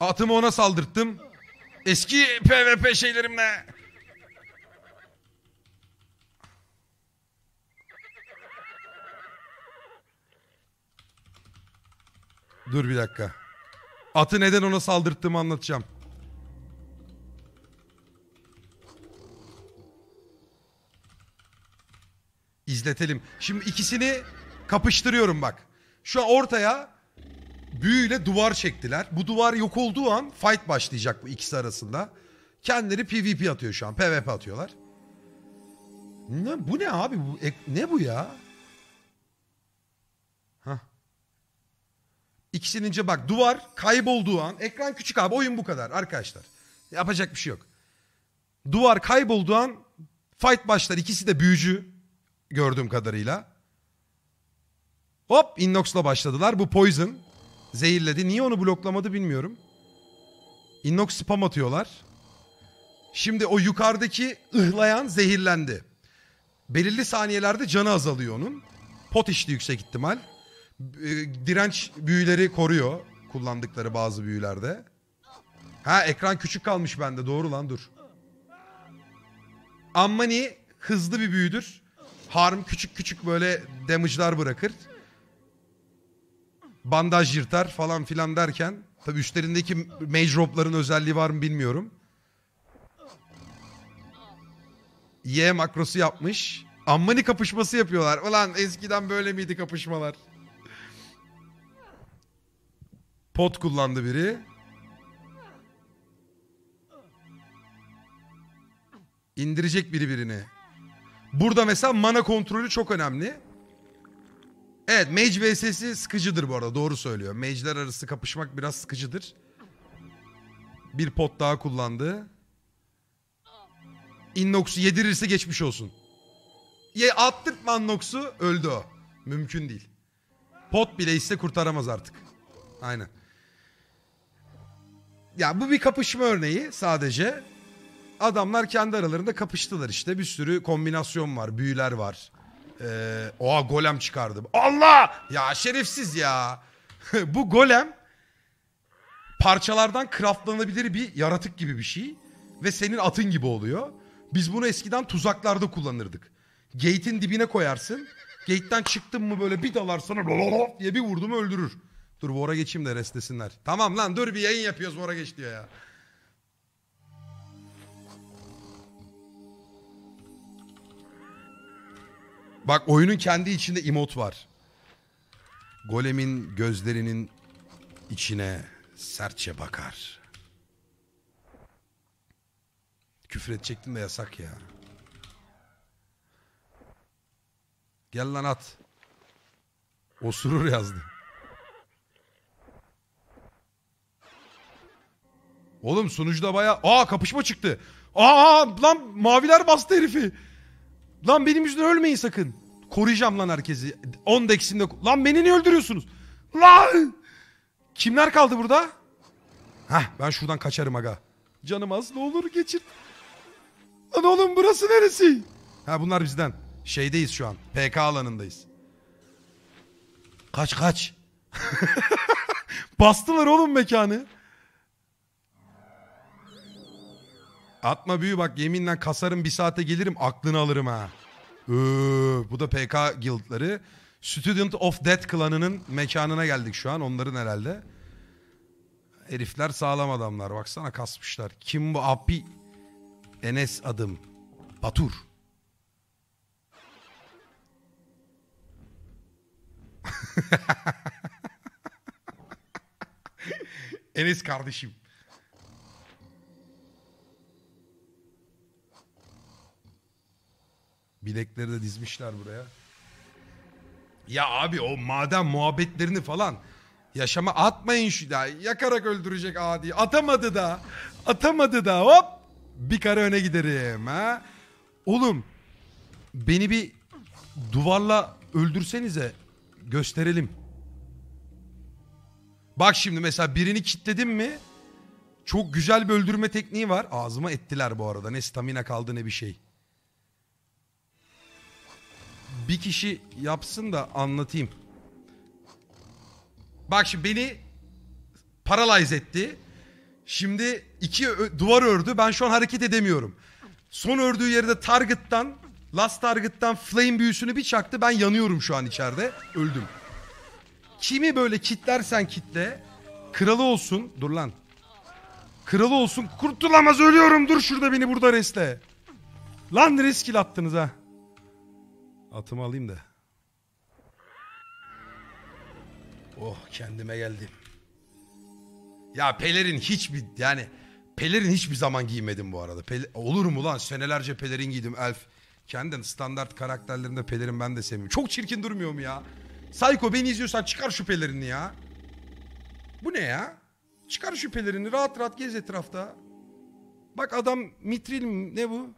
Atımı ona saldırttım. Eski PvP şeylerimle. Dur bir dakika. Atı neden ona saldırttığımı anlatacağım. İzletelim. Şimdi ikisini kapıştırıyorum bak. Şu an ortaya büyüyle duvar çektiler. Bu duvar yok olduğu an fight başlayacak bu ikisi arasında. Kendileri PvP atıyor şu an. PvP atıyorlar. Ne, bu ne abi? Bu, ek- ne bu ya? Hah. İkisinince bak duvar kaybolduğu an ekran küçük abi oyun bu kadar arkadaşlar. Yapacak bir şey yok. Duvar kaybolduğu an fight başlar. İkisi de büyücü gördüğüm kadarıyla. Hop Innox'la başladılar. Bu Poison zehirledi. Niye onu bloklamadı bilmiyorum. Innox spam atıyorlar. Şimdi o yukarıdaki ıhlayan zehirlendi. Belirli saniyelerde canı azalıyor onun. Pot işli yüksek ihtimal. E, direnç büyüleri koruyor. Kullandıkları bazı büyülerde. Ha ekran küçük kalmış bende doğru lan dur. Ammani hızlı bir büyüdür. Harm küçük küçük böyle damage'lar bırakır. Bandaj yırtar falan filan derken. Tabi üstlerindeki mage rope'ların özelliği var mı bilmiyorum. Y makrosu yapmış. Ammani kapışması yapıyorlar. Ulan eskiden böyle miydi kapışmalar? Pot kullandı biri. İndirecek biri birini. Burada mesela mana kontrolü çok önemli. Evet Mage vs'si sıkıcıdır bu arada doğru söylüyor. Mage'ler arası kapışmak biraz sıkıcıdır. Bir pot daha kullandı. Innox'u yedirirse geçmiş olsun. Ye attırtma Innox'u öldü o. Mümkün değil. Pot bile ise kurtaramaz artık. Aynen. Ya bu bir kapışma örneği sadece. Adamlar kendi aralarında kapıştılar işte. Bir sürü kombinasyon var, büyüler var. Ee, oha golem çıkardı. Allah! Ya şerefsiz ya. bu golem parçalardan craftlanabilir bir yaratık gibi bir şey. Ve senin atın gibi oluyor. Biz bunu eskiden tuzaklarda kullanırdık. Gate'in dibine koyarsın. Gate'den çıktın mı böyle bir dalar sana diye bir vurdu mu öldürür. Dur Vora geçeyim de restlesinler. Tamam lan dur bir yayın yapıyoruz Vora geç diyor ya. Bak oyunun kendi içinde emot var. Golemin gözlerinin içine sertçe bakar. Küfür edecektim de yasak ya. Gel lan at. Osurur yazdı. Oğlum sunucuda baya... Aa kapışma çıktı. Aa lan maviler bastı herifi. Lan benim yüzümden ölmeyin sakın. Koruyacağım lan herkesi. 10 deksimde... Lan beni niye öldürüyorsunuz? Lan! Kimler kaldı burada? Hah ben şuradan kaçarım aga. Canım az ne olur geçir. Lan oğlum burası neresi? Ha bunlar bizden. Şeydeyiz şu an. PK alanındayız. Kaç kaç. Bastılar oğlum mekanı. Atma büyü bak yeminle kasarım bir saate gelirim aklını alırım ha. Ee, bu da PK guildları. Student of Death klanının mekanına geldik şu an onların herhalde. Herifler sağlam adamlar baksana kasmışlar. Kim bu abi? Enes adım. Batur. Enes kardeşim. Bilekleri de dizmişler buraya. Ya abi o maden muhabbetlerini falan yaşama atmayın şu da yakarak öldürecek adi. Atamadı da. Atamadı da hop bir kare öne giderim ha. Oğlum beni bir duvarla öldürsenize gösterelim. Bak şimdi mesela birini kitledim mi çok güzel bir öldürme tekniği var. Ağzıma ettiler bu arada. Ne stamina kaldı ne bir şey. Bir kişi yapsın da anlatayım. Bak şimdi beni paralyze etti. Şimdi iki duvar ördü. Ben şu an hareket edemiyorum. Son ördüğü yerde target'tan, last target'tan flame büyüsünü bir çaktı. Ben yanıyorum şu an içeride. Öldüm. Kimi böyle kitlersen kitle. Kralı olsun. Dur lan. Kralı olsun. Kurtulamaz ölüyorum. Dur şurada beni burada resle. Lan reskil attınız ha. Atımı alayım da. Oh kendime geldim. Ya pelerin hiçbir yani pelerin hiçbir zaman giymedim bu arada. Pel- olur mu lan senelerce pelerin giydim elf. Kendin standart karakterlerinde pelerin ben de sevmiyorum. Çok çirkin durmuyor mu ya? Psycho beni izliyorsan çıkar şu pelerini ya. Bu ne ya? Çıkar şu pelerini rahat rahat gez etrafta. Bak adam mitril mi? ne bu?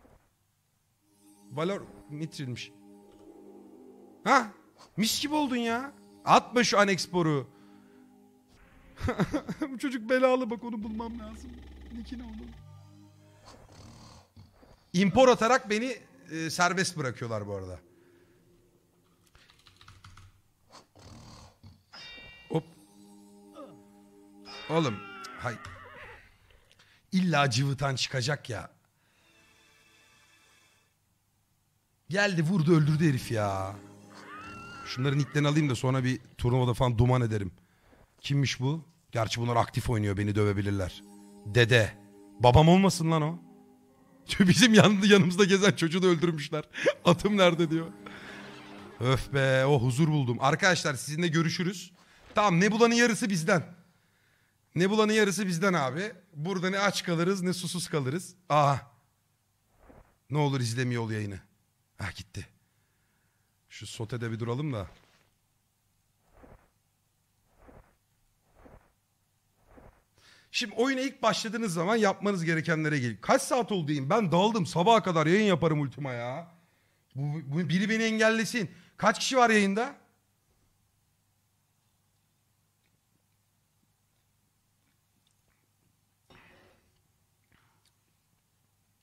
Valor mitrilmiş. Ha? Mis gibi oldun ya. Atma şu anexporu. Bu çocuk belalı bak onu bulmam lazım. Nickine onun. İmpor atarak beni e, serbest bırakıyorlar bu arada. Hop. Oğlum hay. İlla cıvıtan çıkacak ya. Geldi vurdu öldürdü herif ya. Şunların nicklerini alayım da sonra bir turnuvada falan duman ederim. Kimmiş bu? Gerçi bunlar aktif oynuyor beni dövebilirler. Dede. Babam olmasın lan o. Bizim yanında yanımızda gezen çocuğu da öldürmüşler. Atım nerede diyor. Öf be o huzur buldum. Arkadaşlar sizinle görüşürüz. Tamam Nebula'nın yarısı bizden. Nebula'nın yarısı bizden abi. Burada ne aç kalırız ne susuz kalırız. Aha. Ne olur izlemiyor ol yayını. Ha gitti. Şu sotede bir duralım da. Şimdi oyuna ilk başladığınız zaman yapmanız gerekenlere gelin. Kaç saat oldu diyeyim? Ben daldım. Sabaha kadar yayın yaparım ultima ya. Bu, bu- biri beni engellesin. Kaç kişi var yayında?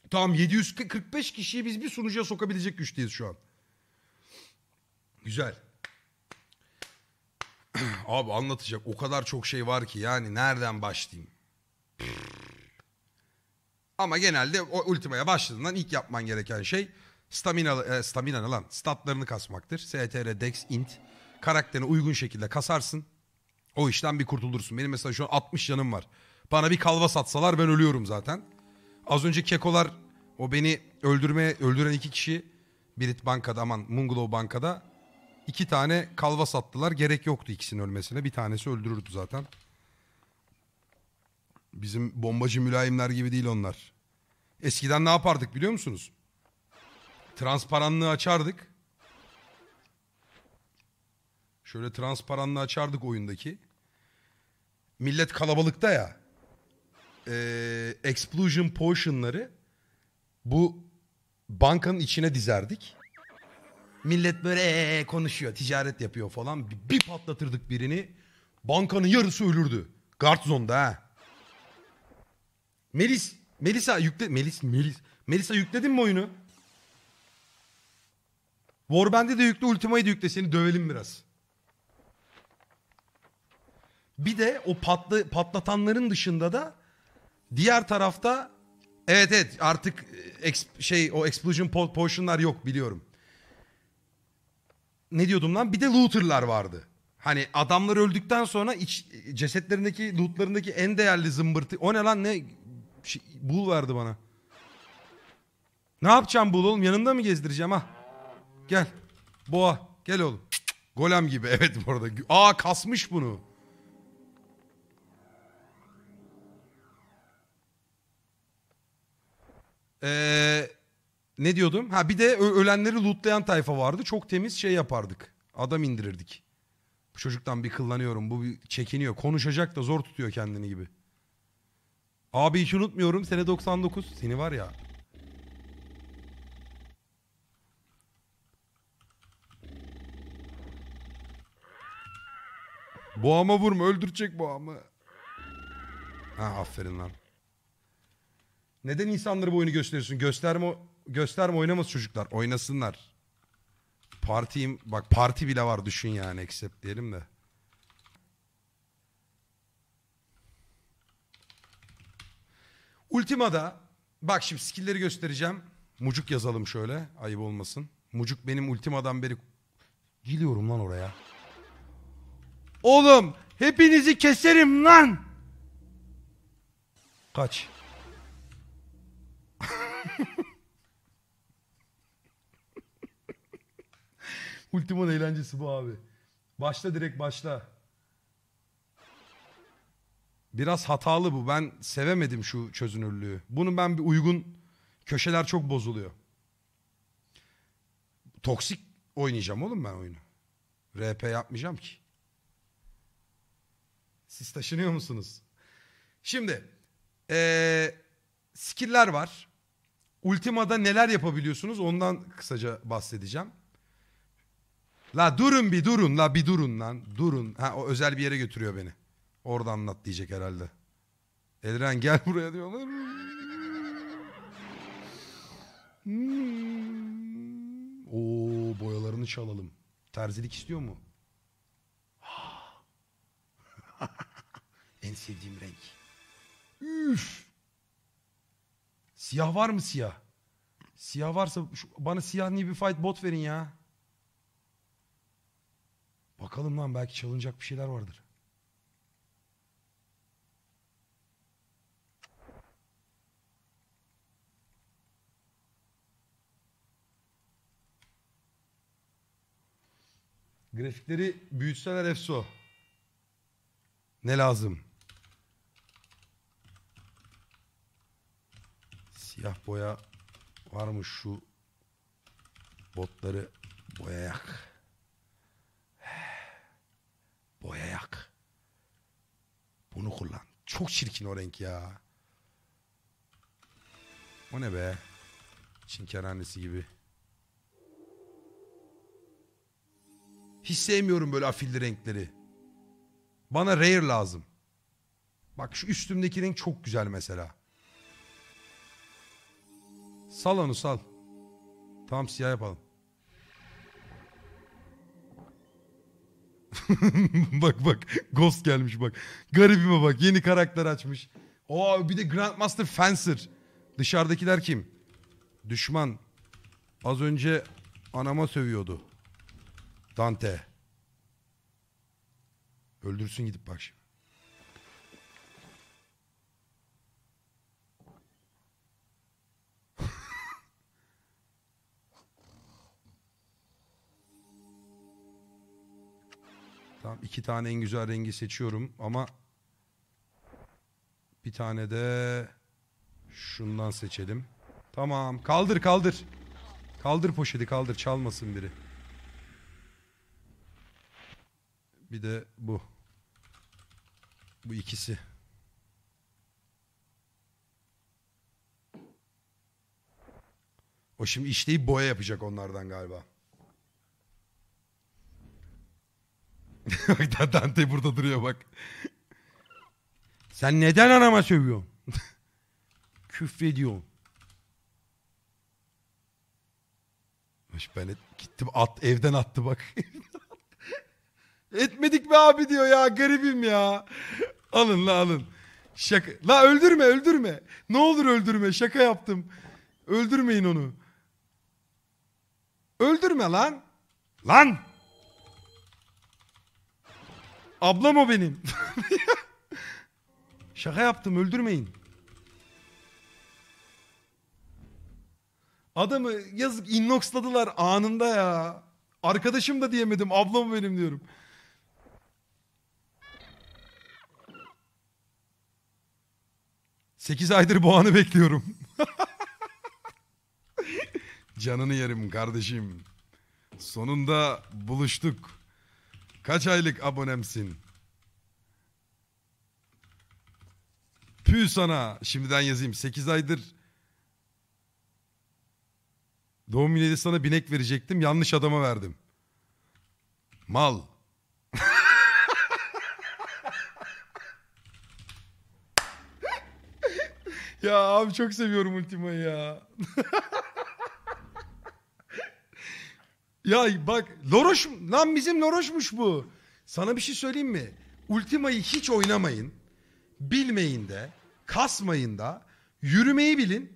Tamam 745 kişiyi biz bir sunucuya sokabilecek güçteyiz şu an. Güzel. Abi anlatacak o kadar çok şey var ki yani nereden başlayayım? Ama genelde o ultimaya başladığından ilk yapman gereken şey stamina, e, stamina ne lan? Statlarını kasmaktır. STR, Dex, Int. Karakterine uygun şekilde kasarsın. O işten bir kurtulursun. Benim mesela şu an 60 canım var. Bana bir kalva satsalar ben ölüyorum zaten. Az önce kekolar o beni öldürmeye öldüren iki kişi Birit Banka'da aman Munglow Banka'da iki tane kalva sattılar. Gerek yoktu ikisinin ölmesine. Bir tanesi öldürürdü zaten. Bizim bombacı mülayimler gibi değil onlar. Eskiden ne yapardık biliyor musunuz? Transparanlığı açardık. Şöyle transparanlığı açardık oyundaki. Millet kalabalıkta ya. Ee, explosion potion'ları bu bankanın içine dizerdik. Millet böyle "Ee" konuşuyor, ticaret yapıyor falan. Bir, bir patlatırdık birini. Bankanın yarısı ölürdü. Guard zone'da ha. Melis, Melisa yükle... Melis, Melis. Melisa yükledin mi oyunu? Warband'i de yükle, Ultima'yı da yükle. Seni dövelim biraz. Bir de o patlı, patlatanların dışında da diğer tarafta evet evet artık e, şey o explosion po- potion'lar yok biliyorum. Ne diyordum lan? Bir de looter'lar vardı. Hani adamlar öldükten sonra iç, cesetlerindeki lootlarındaki en değerli zımbırtı. O ne lan ne? Şey, bul verdi bana. Ne yapacağım bul oğlum? Yanında mı gezdireceğim ha? Gel. Boğa. Gel oğlum. Golem gibi. Evet bu arada. Aa kasmış bunu. Ee, ne diyordum? Ha bir de ölenleri lootlayan tayfa vardı. Çok temiz şey yapardık. Adam indirirdik. Bu çocuktan bir kullanıyorum. Bu bir çekiniyor. Konuşacak da zor tutuyor kendini gibi. Abi hiç unutmuyorum. Sene 99. Seni var ya. Boğama vurma. Öldürecek boğamı. Ha aferin lan. Neden insanları bu oyunu gösteriyorsun? Gösterme, gösterme oynamasın çocuklar. Oynasınlar. Partiyim bak parti bile var düşün yani accept diyelim de. Ultima'da bak şimdi skill'leri göstereceğim. Mucuk yazalım şöyle ayıp olmasın. Mucuk benim Ultima'dan beri geliyorum lan oraya. Oğlum hepinizi keserim lan. Kaç. Ultima'nın eğlencesi bu abi. Başla direkt başla. Biraz hatalı bu. Ben sevemedim şu çözünürlüğü. Bunun ben bir uygun köşeler çok bozuluyor. Toksik oynayacağım oğlum ben oyunu. RP yapmayacağım ki. Siz taşınıyor musunuz? Şimdi ee, skill'ler var. Ultima'da neler yapabiliyorsunuz ondan kısaca bahsedeceğim. La durun bir durun la bir durun lan durun. Ha o özel bir yere götürüyor beni. Orada anlat diyecek herhalde. Elren gel buraya diyorlar. Hmm. Oo boyalarını çalalım. Terzilik istiyor mu? en sevdiğim renk. Üf. Siyah var mı siyah? Siyah varsa şu- bana siyah niye bir fight bot verin ya. Bakalım lan belki çalınacak bir şeyler vardır. Grafikleri büyütseler efso. Ne lazım? Siyah boya var mı şu botları boyayak? Boyayak. Bunu kullan. Çok çirkin o renk ya. O ne be? Çin kerhanesi gibi. Hiç sevmiyorum böyle afilli renkleri. Bana rare lazım. Bak şu üstümdeki renk çok güzel mesela. Sal onu sal. Tamam siyah yapalım. bak bak Ghost gelmiş bak. Garibime bak yeni karakter açmış. Oo bir de Grandmaster Fencer. Dışarıdakiler kim? Düşman. Az önce anama sövüyordu. Dante. Öldürsün gidip bak şimdi. Tamam iki tane en güzel rengi seçiyorum ama bir tane de şundan seçelim. Tamam kaldır kaldır. Kaldır poşeti kaldır çalmasın biri. Bir de bu. Bu ikisi. O şimdi işleyip boya yapacak onlardan galiba. Bak Dante burada duruyor bak. Sen neden anama sövüyorsun? Küfrediyorsun. Ben et- gittim at evden attı bak. Etmedik mi abi diyor ya garibim ya. Alın la alın. Şaka. La öldürme öldürme. Ne olur öldürme şaka yaptım. Öldürmeyin onu. Öldürme lan. Lan. Ablam o benim. şaka yaptım öldürmeyin. Adamı yazık innoxladılar anında ya. Arkadaşım da diyemedim ablam benim diyorum. Sekiz aydır bu anı bekliyorum. Canını yerim kardeşim. Sonunda buluştuk. Kaç aylık abonemsin? Pü sana. Şimdiden yazayım. 8 aydır doğum günü sana binek verecektim. Yanlış adama verdim. Mal. ya abi çok seviyorum Ultima'yı ya. ya bak Loroş lan bizim Loroş'muş bu. Sana bir şey söyleyeyim mi? Ultima'yı hiç oynamayın. Bilmeyin de, kasmayın da, yürümeyi bilin.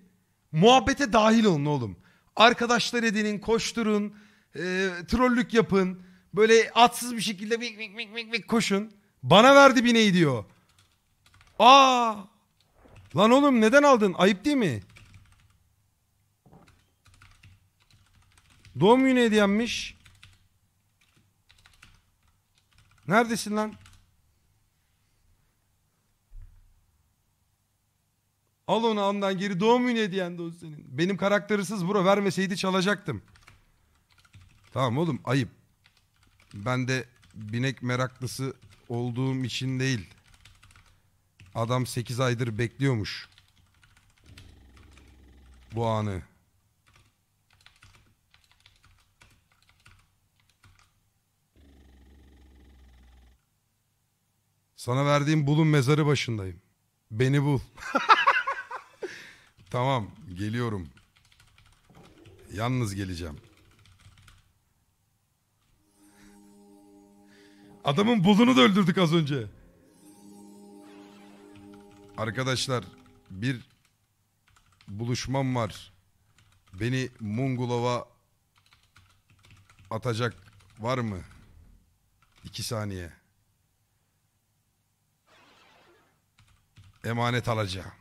Muhabbete dahil olun oğlum. Arkadaşlar edinin, koşturun, e, trollük yapın. Böyle atsız bir şekilde vik vik vik vik vik koşun. Bana verdi bineği diyor. Aa! Lan oğlum neden aldın? Ayıp değil mi? Doğum günü hediyemmiş. Neredesin lan? Al onu andan geri doğum günü hediyen de o senin. Benim karaktersiz bro vermeseydi çalacaktım. Tamam oğlum ayıp. Ben de binek meraklısı olduğum için değil. Adam 8 aydır bekliyormuş. Bu anı. Sana verdiğim bulun mezarı başındayım. Beni bul. tamam, geliyorum. Yalnız geleceğim. Adamın bulunu da öldürdük az önce. Arkadaşlar bir buluşmam var. Beni Mungulov'a atacak var mı? İki saniye. Emanet alacağım.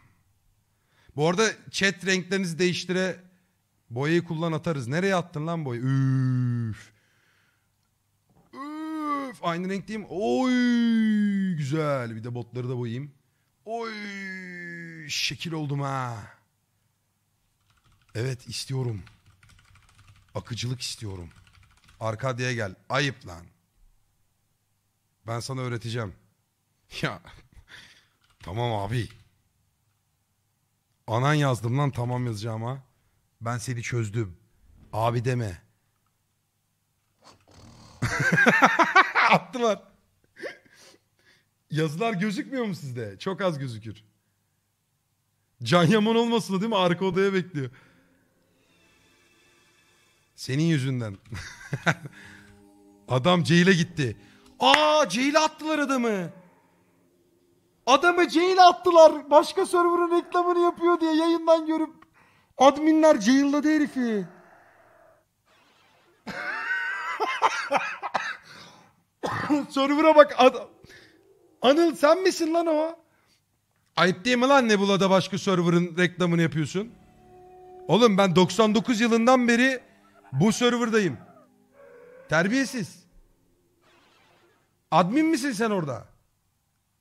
Bu arada chat renklerinizi değiştire boyayı kullan atarız. Nereye attın lan boyu? Üf. Üf. Aynı renk değil mi? Oy güzel. Bir de botları da boyayayım. Oy şekil oldum ha. Evet istiyorum. Akıcılık istiyorum. Arkadiye gel. Ayıp lan. Ben sana öğreteceğim. Ya tamam abi. Anan yazdım lan tamam yazacağıma. Ben seni çözdüm. Abi deme. Attılar. Yazılar gözükmüyor mu sizde? Çok az gözükür. Can Yaman olmasın değil mi? Arka odaya bekliyor. Senin yüzünden. Adam Ceyl'e gitti. Aa Ceyl'e attılar adamı. Adamı Ceyl'e attılar. Başka server'ın reklamını yapıyor diye yayından görüp adminler Ceyl'ladı herifi. Server'a bak adam. Anıl sen misin lan o? Ayıp değil mi lan Nebula'da başka server'ın reklamını yapıyorsun? Oğlum ben 99 yılından beri bu server'dayım. Terbiyesiz. Admin misin sen orada?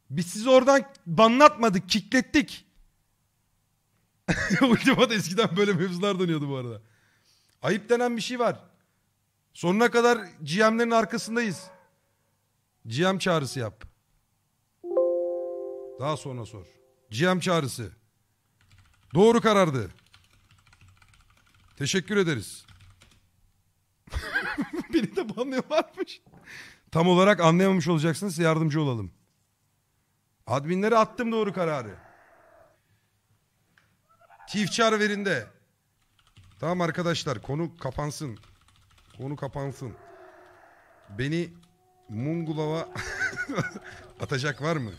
Biz sizi oradan banlatmadık, kiklettik. Ultima'da eskiden böyle mevzular dönüyordu bu arada. Ayıp denen bir şey var. Sonuna kadar GM'lerin arkasındayız. GM çağrısı yap. Daha sonra sor. GM çağrısı. Doğru karardı. Teşekkür ederiz. Beni de banlıyorlarmış. Tam olarak anlayamamış olacaksınız yardımcı olalım. Adminlere attım doğru kararı. Çift çağrı verinde. Tamam arkadaşlar konu kapansın. Konu kapansın. Beni Mungulova atacak var mı?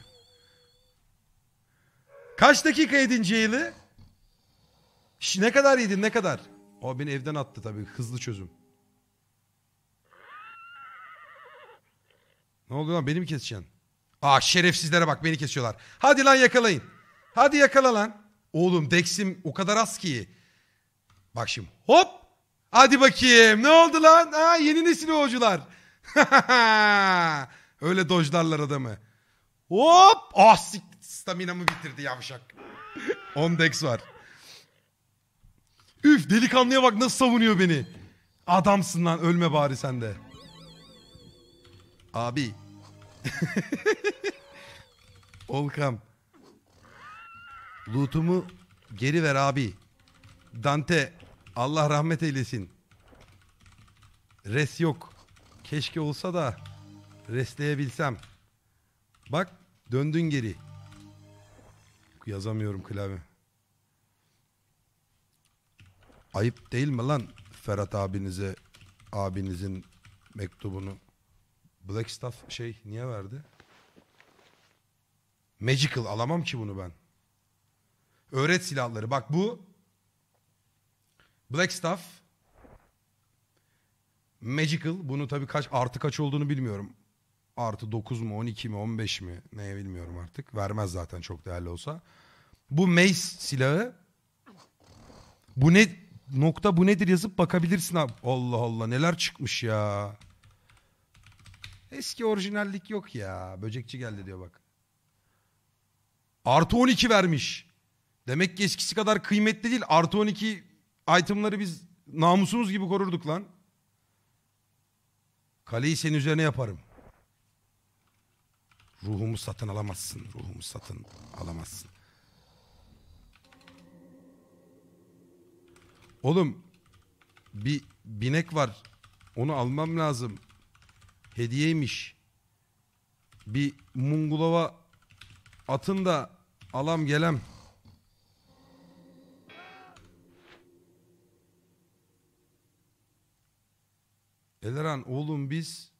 Kaç dakika yedin Ceyli? Ne kadar yedin ne kadar? O beni evden attı tabii hızlı çözüm. Ne oluyor lan beni mi keseceksin? Aa şerefsizlere bak beni kesiyorlar. Hadi lan yakalayın. Hadi yakala lan. Oğlum Dex'im o kadar az ki. Bak şimdi hop. Hadi bakayım ne oldu lan? Ha, yeni nesil oyuncular. Öyle dojlarlar adamı. Hop. Ah sik staminamı bitirdi yavşak. 10 Dex var. Üf delikanlıya bak nasıl savunuyor beni. Adamsın lan ölme bari sen de. Abi. Olkam. Loot'umu geri ver abi. Dante Allah rahmet eylesin. Res yok. Keşke olsa da resleyebilsem. Bak döndün geri. Yazamıyorum klavye. Ayıp değil mi lan Ferhat abinize abinizin mektubunu Blackstaff şey niye verdi? Magical alamam ki bunu ben. Öğret silahları. Bak bu Blackstaff Magical. Bunu tabii kaç artı kaç olduğunu bilmiyorum. Artı 9 mu 12 mi 15 mi neye bilmiyorum artık. Vermez zaten çok değerli olsa. Bu Mace silahı. Bu ne nokta bu nedir yazıp bakabilirsin abi. Allah Allah neler çıkmış ya. Eski orijinallik yok ya. Böcekçi geldi diyor bak. Artı 12 vermiş. Demek ki eskisi kadar kıymetli değil. Artı 12 itemları biz namusumuz gibi korurduk lan. Kaleyi senin üzerine yaparım. Ruhumu satın alamazsın. Ruhumu satın alamazsın. Oğlum bir binek var. Onu almam lazım. Hediyeymiş. Bir Mungulova atın da alam gelem. Eleran oğlum biz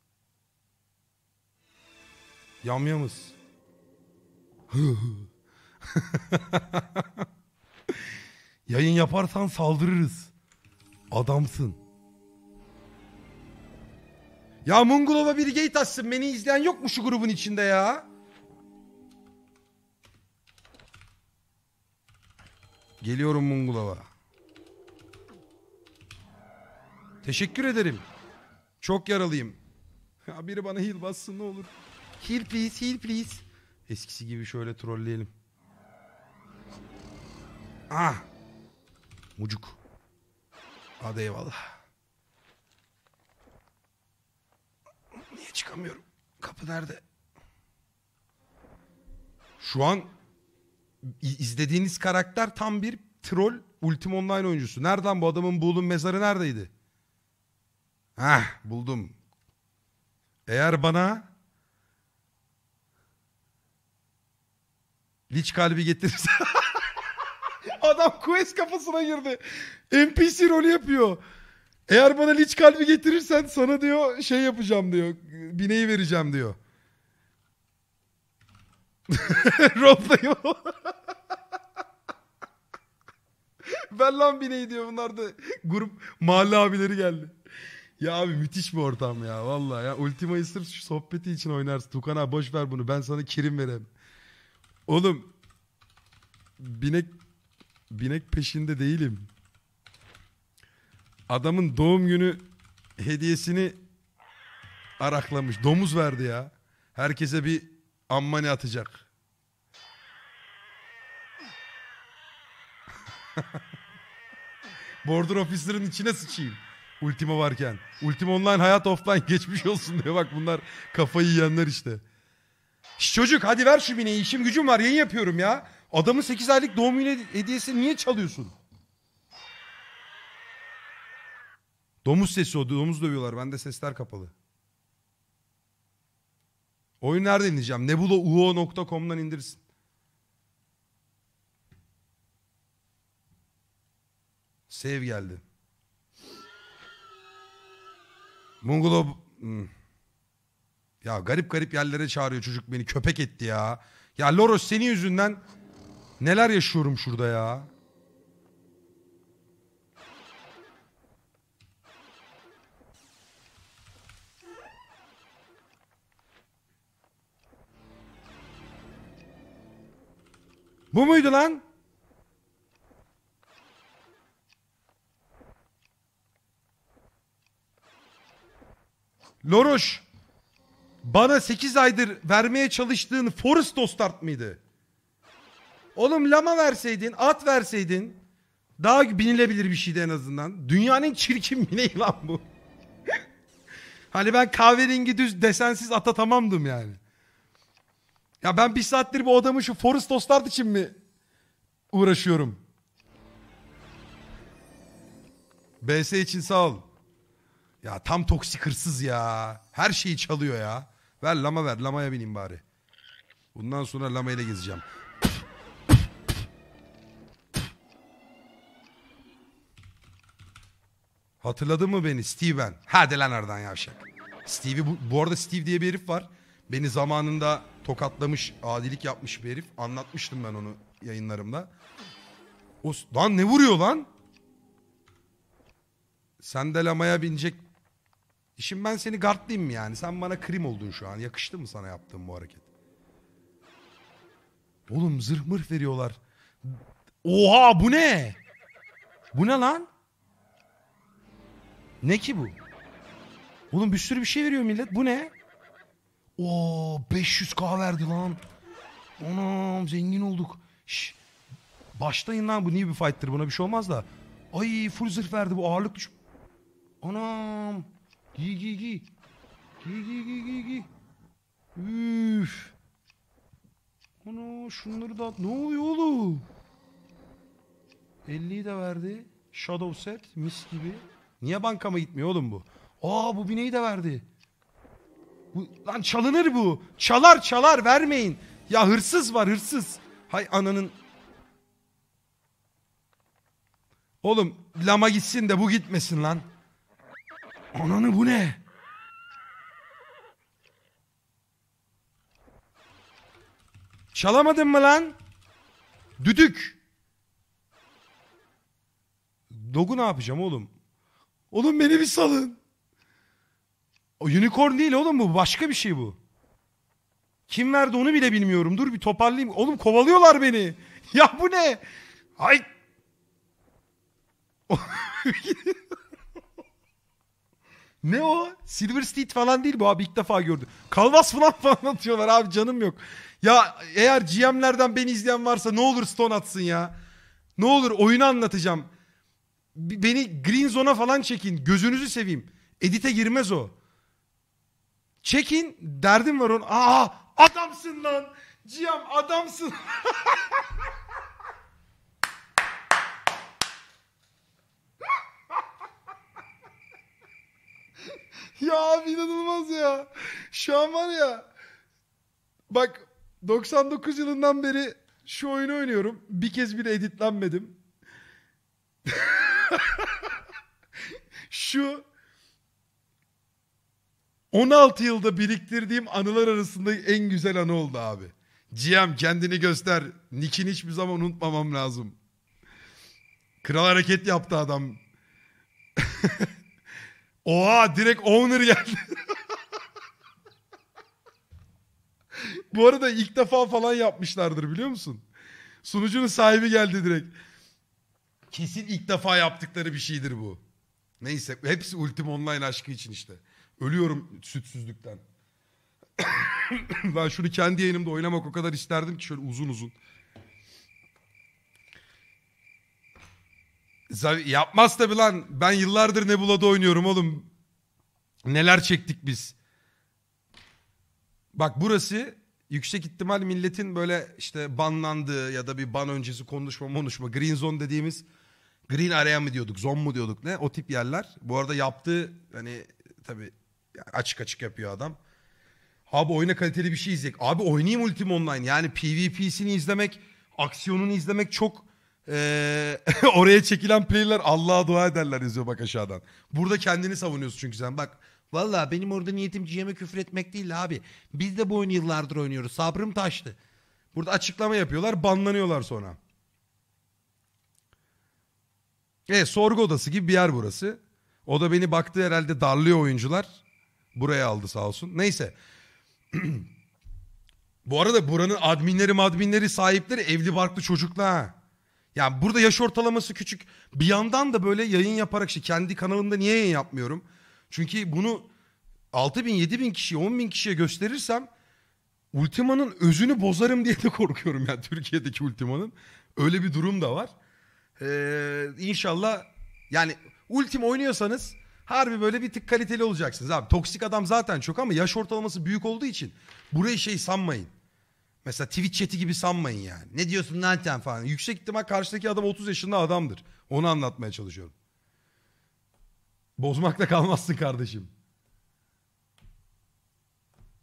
yamyamız. Yayın yaparsan saldırırız. Adamsın. Ya Mungulova bir gate açsın. Beni izleyen yok mu şu grubun içinde ya? Geliyorum Mungulova. Teşekkür ederim. Çok yaralıyım. Ya biri bana heal bassın ne olur. Heal please, heal please. Eskisi gibi şöyle trolleyelim. Ah. Mucuk. Hadi eyvallah. Çıkamıyorum? Kapı nerede? Şu an izlediğiniz karakter tam bir troll Ultima Online oyuncusu. Nereden bu adamın bulun mezarı neredeydi? Heh buldum. Eğer bana Lich kalbi getirirse Adam quest kafasına girdi. NPC rolü yapıyor. Eğer bana Lich kalbi getirirsen sana diyor şey yapacağım diyor. Bineği vereceğim diyor. Roleplay ben lan bineği diyor. Bunlar da grup mahalle abileri geldi. Ya abi müthiş bir ortam ya vallahi ya. Ultima'yı sırf şu sohbeti için oynarsın. Tukan abi boş ver bunu. Ben sana kirim verem. Oğlum binek binek peşinde değilim. Adamın doğum günü hediyesini araklamış. Domuz verdi ya. Herkese bir ammani atacak. Border Officer'ın içine sıçayım. Ultima varken. Ultima Online hayat offline geçmiş olsun diyor. Bak bunlar kafayı yiyenler işte. Şş, çocuk hadi ver şu bineği. İşim gücüm var yayın yapıyorum ya. Adamın 8 aylık doğum günü hediyesini niye çalıyorsun? Domuz sesi o. Domuz dövüyorlar. Bende sesler kapalı. Oyun nereden indireceğim? nebulauo.com'dan indirsin. Save geldi. Mongolo... Hmm. Ya garip garip yerlere çağırıyor çocuk beni. Köpek etti ya. Ya Loros senin yüzünden neler yaşıyorum şurada ya. Bu muydu lan? Loroş. Bana 8 aydır vermeye çalıştığın Forest Dostart mıydı? Oğlum lama verseydin, at verseydin daha binilebilir bir şeydi en azından. Dünyanın çirkin bineği lan bu. hani ben kahverengi düz desensiz ata tamamdım yani. Ya ben bir saattir bu adamı şu Forest Dostart için mi uğraşıyorum? BS için sağ ol. Ya tam toksik hırsız ya. Her şeyi çalıyor ya. Ver lama ver. Lamaya bineyim bari. Bundan sonra lama ile gezeceğim. Hatırladın mı beni? Steven. Hadi lan oradan yavşak. Steve'i bu, bu arada Steve diye bir herif var. Beni zamanında tokatlamış, adilik yapmış bir herif. Anlatmıştım ben onu yayınlarımda. O, lan ne vuruyor lan? Sen de lamaya binecek. Şimdi ben seni gardlayayım yani? Sen bana krim oldun şu an. Yakıştı mı sana yaptığım bu hareket? Oğlum zırh mırh veriyorlar. Oha bu ne? Bu ne lan? Ne ki bu? Oğlum bir sürü bir şey veriyor millet. Bu ne? Oo 500k verdi lan. Anam zengin olduk. Şş, başlayın lan bu niye bir fight'tır buna bir şey olmaz da. Ay full zırh verdi bu ağırlık düş. Anam. Giy giy giy. Giy giy giy giy giy. Üf. Ana şunları da ne oluyor oğlum? 50'yi de verdi. Shadow set mis gibi. Niye bankama gitmiyor oğlum bu? Aa bu bineği de verdi. Bu, lan çalınır bu. Çalar çalar vermeyin. Ya hırsız var hırsız. Hay ananın. Oğlum lama gitsin de bu gitmesin lan. Ananı bu ne? Çalamadın mı lan? Düdük. Dogu ne yapacağım oğlum? Oğlum beni bir salın. O unicorn değil oğlum bu. Başka bir şey bu. Kim verdi onu bile bilmiyorum. Dur bir toparlayayım. Oğlum kovalıyorlar beni. Ya bu ne? Ay. ne o? Silver Steed falan değil bu abi ilk defa gördüm. Kalvas falan falan atıyorlar abi canım yok. Ya eğer GM'lerden beni izleyen varsa ne olur stone atsın ya. Ne olur oyunu anlatacağım. Beni Green Zone'a falan çekin. Gözünüzü seveyim. Edit'e girmez o. Çekin. Derdim var onun. Aa adamsın lan. GM adamsın. ya abi inanılmaz ya. Şu an var ya. Bak 99 yılından beri şu oyunu oynuyorum. Bir kez bile editlenmedim. şu 16 yılda biriktirdiğim anılar arasında en güzel anı oldu abi. GM kendini göster. Nick'ini hiçbir zaman unutmamam lazım. Kral hareket yaptı adam. Oha direkt owner geldi. Bu arada ilk defa falan yapmışlardır biliyor musun? Sunucunun sahibi geldi direkt. Kesin ilk defa yaptıkları bir şeydir bu. Neyse hepsi Ultima Online aşkı için işte. Ölüyorum sütsüzlükten. ben şunu kendi yayınımda oynamak o kadar isterdim ki şöyle uzun uzun. Yapmaz tabi lan. Ben yıllardır Nebula'da oynuyorum oğlum. Neler çektik biz. Bak burası yüksek ihtimal milletin böyle işte banlandığı ya da bir ban öncesi konuşma konuşma green zone dediğimiz green area mı diyorduk zone mu diyorduk ne o tip yerler. Bu arada yaptığı hani tabi açık açık yapıyor adam. Abi oyuna kaliteli bir şey izleyecek. Abi oynayayım Ultima Online yani PvP'sini izlemek aksiyonunu izlemek çok eee, oraya çekilen player'lar Allah'a dua ederler yazıyor bak aşağıdan. Burada kendini savunuyorsun çünkü sen bak Valla benim orada niyetim GM'e küfür etmek değil abi. Biz de bu oyunu yıllardır oynuyoruz. Sabrım taştı. Burada açıklama yapıyorlar, banlanıyorlar sonra. Evet, sorgu odası gibi bir yer burası. O da beni baktı herhalde darlıyor oyuncular. Buraya aldı sağ olsun. Neyse. Bu arada buranın adminleri adminleri sahipleri evli barklı çocuklar. ha. Yani burada yaş ortalaması küçük. Bir yandan da böyle yayın yaparak işte kendi kanalımda niye yayın yapmıyorum? Çünkü bunu 6 bin, 7 bin kişiye, 10 bin kişiye gösterirsem Ultima'nın özünü bozarım diye de korkuyorum yani Türkiye'deki Ultima'nın. Öyle bir durum da var. Ee, inşallah yani Ultima oynuyorsanız harbi böyle bir tık kaliteli olacaksınız abi. Toksik adam zaten çok ama yaş ortalaması büyük olduğu için burayı şey sanmayın. Mesela Twitch chat'i gibi sanmayın yani. Ne diyorsun lan falan. Yüksek ihtimal karşıdaki adam 30 yaşında adamdır. Onu anlatmaya çalışıyorum. Bozmakla kalmazsın kardeşim.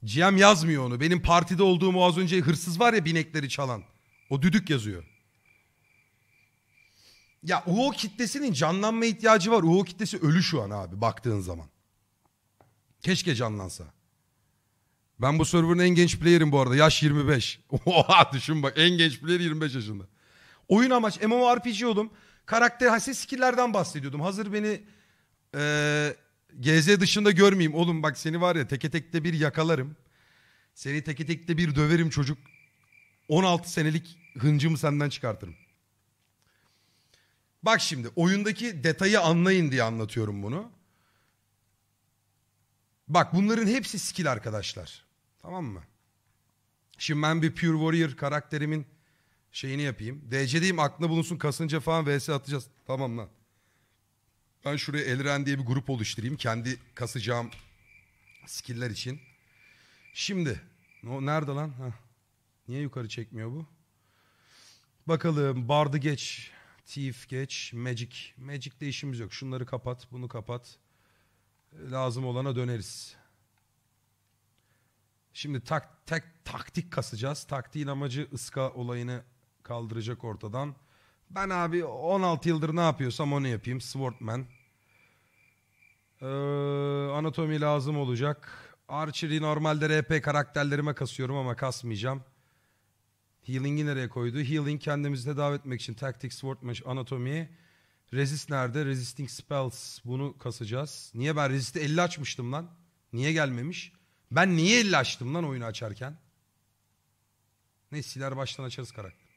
GM yazmıyor onu. Benim partide olduğum o az önce hırsız var ya binekleri çalan. O düdük yazıyor. Ya UO kitlesinin canlanma ihtiyacı var. UO kitlesi ölü şu an abi baktığın zaman. Keşke canlansa. Ben bu server'ın en genç player'im bu arada. Yaş 25. Oha düşün bak en genç player 25 yaşında. Oyun amaç MMORPG oldum. Karakter ha siz skill'lerden bahsediyordum. Hazır beni eee GZ dışında görmeyeyim. Oğlum bak seni var ya teke tekte bir yakalarım. Seni teke tekte bir döverim çocuk. 16 senelik hıncımı senden çıkartırım. Bak şimdi oyundaki detayı anlayın diye anlatıyorum bunu. Bak bunların hepsi skill arkadaşlar. Tamam mı? Şimdi ben bir Pure Warrior karakterimin şeyini yapayım. DC'deyim aklına bulunsun kasınca falan vs atacağız. Tamam lan. Ben şuraya Elren diye bir grup oluşturayım. Kendi kasacağım skill'ler için. Şimdi. O nerede lan? Heh. Niye yukarı çekmiyor bu? Bakalım. Bard'ı geç. Thief geç. Magic. Magic'te işimiz yok. Şunları kapat. Bunu kapat. Lazım olana döneriz. Şimdi tak, tek, taktik kasacağız. Taktiğin amacı ıska olayını kaldıracak ortadan. Ben abi 16 yıldır ne yapıyorsam onu yapayım. Swordman. Ee, anatomi lazım olacak. Archery normalde RP karakterlerime kasıyorum ama kasmayacağım. Healing'i nereye koydu? Healing kendimizi tedavi etmek için. Tactics, Swordman, anatomi. Resist nerede? Resisting Spells. Bunu kasacağız. Niye ben Resist'i 50 açmıştım lan? Niye gelmemiş? Ben niye 50 açtım lan oyunu açarken? Ne siler baştan açarız karakter.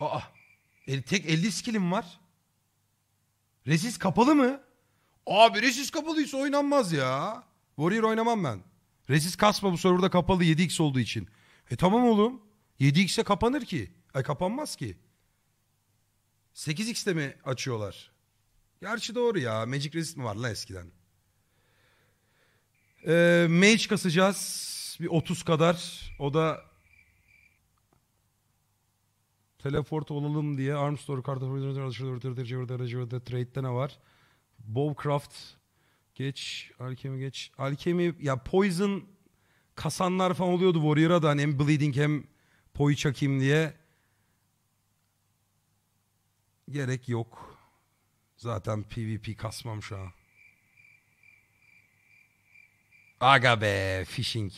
Aa. Tek 50 skillim var. Resist kapalı mı? Abi resist kapalıysa oynanmaz ya. Warrior oynamam ben. Resist kasma bu serverda kapalı 7x olduğu için. E tamam oğlum. 7x'e kapanır ki. Ay kapanmaz ki. 8x'te mi açıyorlar? Gerçi doğru ya. Magic Resist mi var la eskiden? Ee, mage kasacağız. Bir 30 kadar. O da teleport olalım diye Arm Store kartı trade'de ne var? Bowcraft geç. Alchemy geç. Alchemy ya Poison kasanlar falan oluyordu Warrior'a da hani hem Bleeding hem Poi çakayım diye. Gerek yok. Zaten PvP kasmam şu an. Aga be phishing.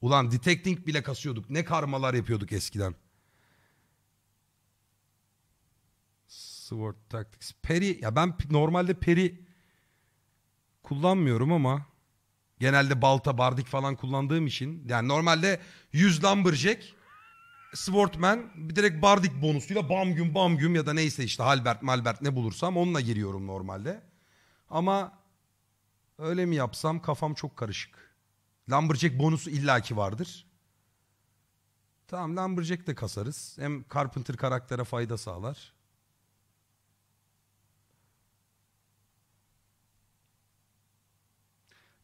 Ulan detecting bile kasıyorduk. Ne karmalar yapıyorduk eskiden. Sword Tactics. Peri ya ben normalde peri kullanmıyorum ama genelde balta, bardik falan kullandığım için yani normalde 100 lumberjack Swordman direkt bardik bonusuyla bam güm bam güm ya da neyse işte halbert malbert ne bulursam onunla giriyorum normalde. Ama öyle mi yapsam kafam çok karışık. Lumberjack bonusu illaki vardır. Tamam Lumberjack de kasarız. Hem Carpenter karaktere fayda sağlar.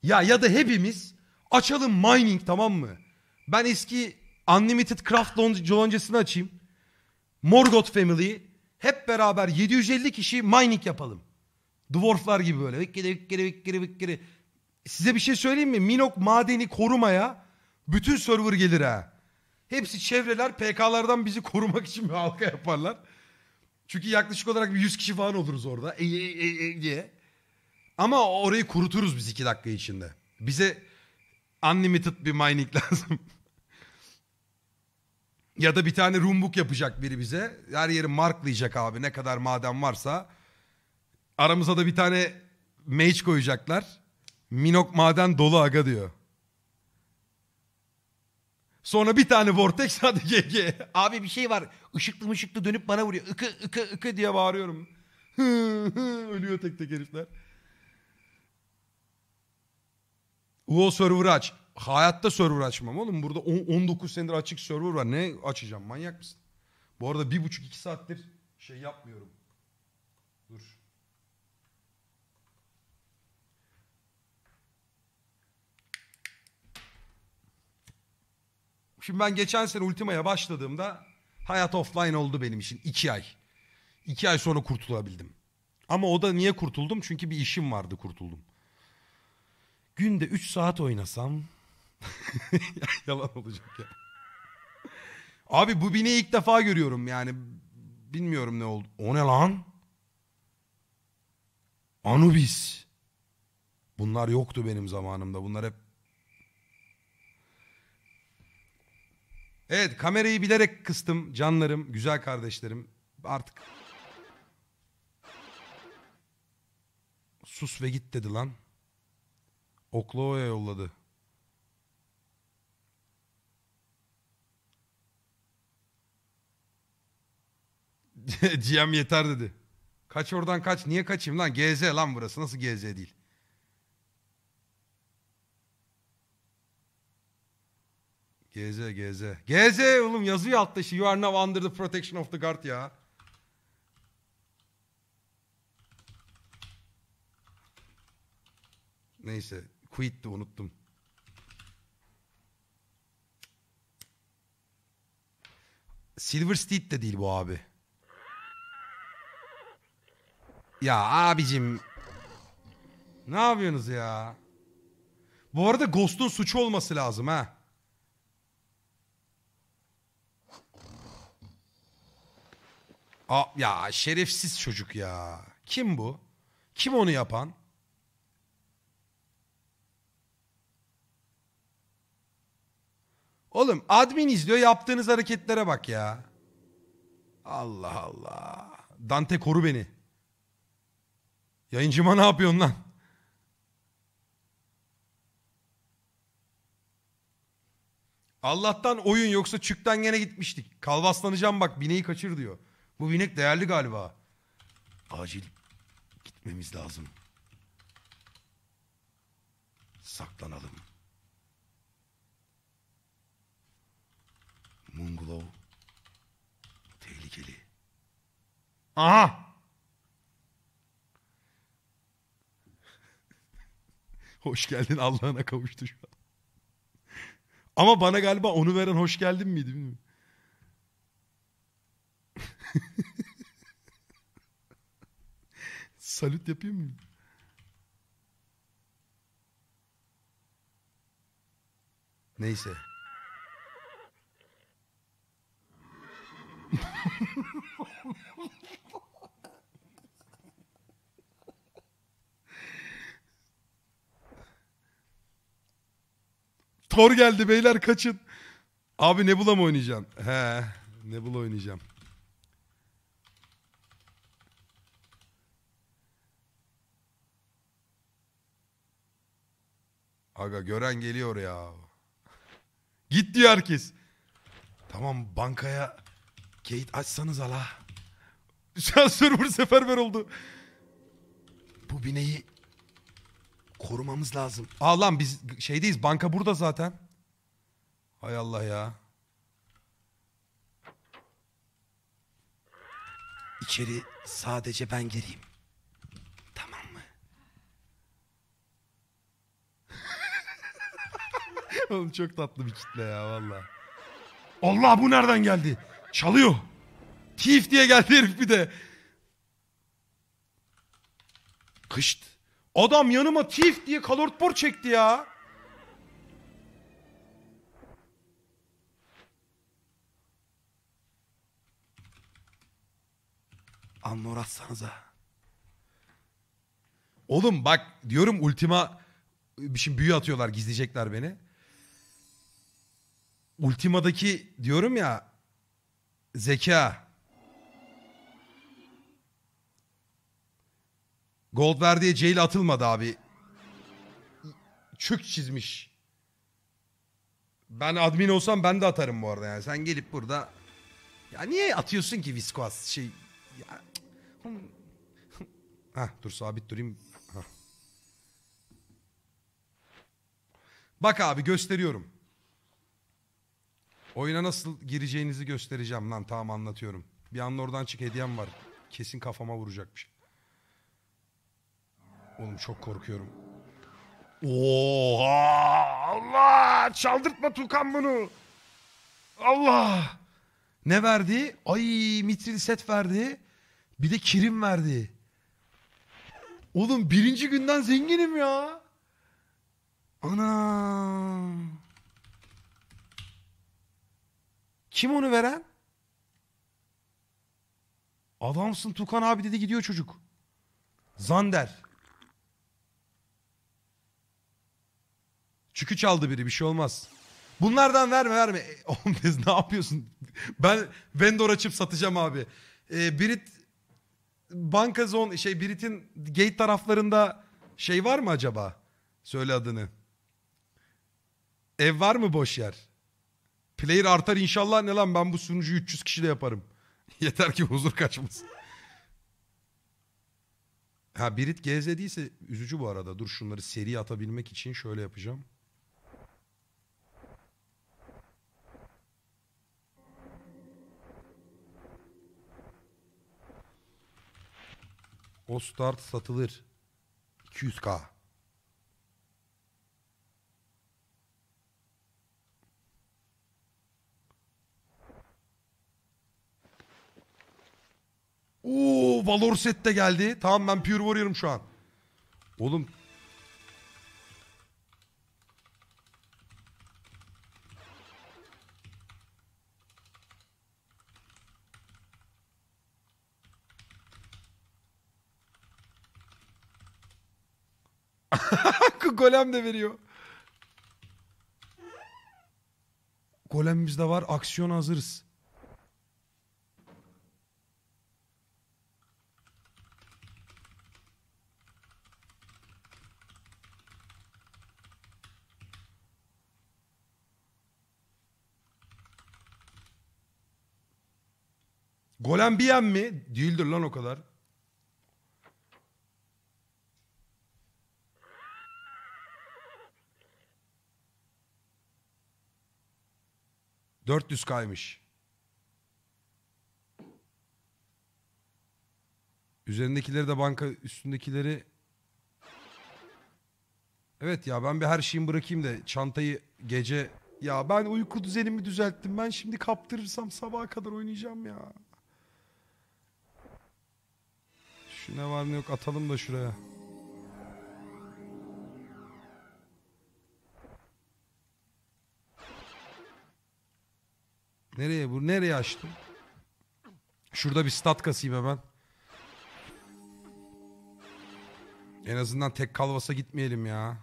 Ya ya da hepimiz açalım mining tamam mı? Ben eski Unlimited Craft lon- loncasını açayım. Morgoth Family hep beraber 750 kişi mining yapalım. Dwarflar gibi böyle. Vikkiri vikkiri vikkiri vikkiri. Size bir şey söyleyeyim mi? Minok madeni korumaya bütün server gelir ha. Hepsi çevreler PK'lardan bizi korumak için bir halka yaparlar. Çünkü yaklaşık olarak bir 100 kişi falan oluruz orada. E, e, e, e diye. Ama orayı kuruturuz biz 2 dakika içinde. Bize unlimited bir mining lazım. ya da bir tane roombook yapacak biri bize. Her yeri marklayacak abi ne kadar maden varsa. Aramıza da bir tane mage koyacaklar. Minok maden dolu aga diyor. Sonra bir tane vortex hadi GG. Abi bir şey var. Işıklı mışıklı dönüp bana vuruyor. Ikı ıkı ıkı diye bağırıyorum. Ölüyor tek tek herifler. UO server aç. Hayatta server açmam oğlum. Burada on- 19 senedir açık server var. Ne açacağım manyak mısın? Bu arada bir buçuk iki saattir şey yapmıyorum. Dur. Şimdi ben geçen sene Ultima'ya başladığımda hayat offline oldu benim için. iki ay. İki ay sonra kurtulabildim. Ama o da niye kurtuldum? Çünkü bir işim vardı kurtuldum. Günde 3 saat oynasam... Yalan olacak ya. Abi bu bineği ilk defa görüyorum yani. Bilmiyorum ne oldu. O ne lan? Anubis. Bunlar yoktu benim zamanımda. Bunlar hep Evet kamerayı bilerek kıstım canlarım, güzel kardeşlerim. Artık sus ve git dedi lan. Oklo'ya yolladı. GM yeter dedi. Kaç oradan kaç. Niye kaçayım lan? GZ lan burası. Nasıl GZ değil? GZ GZ. GZ oğlum yazıyor altta işte. You are now under the protection of the guard ya. Neyse. Quit'ti unuttum. Silver Steed de değil bu abi. Ya abicim. Ne yapıyorsunuz ya? Bu arada Ghost'un suçu olması lazım ha. Aa, ya şerefsiz çocuk ya. Kim bu? Kim onu yapan? Oğlum admin izliyor yaptığınız hareketlere bak ya. Allah Allah. Dante koru beni. Yayıncıma ne yapıyorsun lan? Allah'tan oyun yoksa çükten gene gitmiştik. Kalvaslanacağım bak bineği kaçır diyor. Bu binek değerli galiba. Acil gitmemiz lazım. Saklanalım. Mungulov tehlikeli. Aha! Hoş geldin Allah'ına kavuştu şu an. Ama bana galiba onu veren hoş geldin miydi bilmiyorum. Salüt yapıyor muyum? Neyse. Thor geldi beyler kaçın. Abi Nebula mı oynayacaksın? He, Nebula oynayacağım. Aga gören geliyor ya. Git diyor herkes. Tamam bankaya gate açsanız ala. Şu an server seferber oldu. Bu bineği korumamız lazım. Aa lan biz şeydeyiz banka burada zaten. Hay Allah ya. İçeri sadece ben gireyim. Tamam mı? Oğlum çok tatlı bir kitle ya valla. Allah bu nereden geldi? Çalıyor. Thief diye geldi herif bir de. Kışt. Adam yanıma Thief diye kalortpor çekti ya. Anlor atsanıza. Oğlum bak diyorum Ultima şimdi büyü atıyorlar gizleyecekler beni. Ultima'daki diyorum ya zeka. Gold verdiği C ile atılmadı abi. Çük çizmiş. Ben admin olsam ben de atarım bu arada yani. Sen gelip burada ya niye atıyorsun ki viskoas şey ya Hah dur sabit durayım. Hah. Bak abi gösteriyorum. Oyuna nasıl gireceğinizi göstereceğim lan tamam anlatıyorum. Bir anda oradan çık hediyem var. Kesin kafama vuracakmış. Oğlum çok korkuyorum. Oha! Allah! Çaldırtma Tukan bunu. Allah! Ne verdi? Ay mitril set verdi. Bir de kirim verdi. Oğlum birinci günden zenginim ya. Ana. Kim onu veren? Adamsın Tukan abi dedi gidiyor çocuk. Zander. Çükü çaldı biri bir şey olmaz. Bunlardan verme verme. E, Oğlum biz ne yapıyorsun? Ben vendor açıp satacağım abi. Ee, Brit banka zone şey Brit'in gate taraflarında şey var mı acaba? Söyle adını. Ev var mı boş yer? Player artar inşallah ne lan ben bu sunucuyu 300 kişi de yaparım. Yeter ki huzur kaçmasın. Ha Brit GZ değilse üzücü bu arada. Dur şunları seri atabilmek için şöyle yapacağım. O start satılır. 200k. Oo Valor set de geldi. Tamam ben Pure Warrior'ım şu an. Oğlum Golem de veriyor. Golemimiz de var. Aksiyon hazırız. Yem mi? Değildir lan o kadar. Dört yüz kaymış. Üzerindekileri de banka üstündekileri... Evet ya ben bir her şeyimi bırakayım da çantayı gece... Ya ben uyku düzenimi düzelttim. Ben şimdi kaptırırsam sabaha kadar oynayacağım ya. Şu ne var ne yok atalım da şuraya. Nereye bu? Nereye açtım? Şurada bir stat kasayım hemen. En azından tek kalvasa gitmeyelim ya.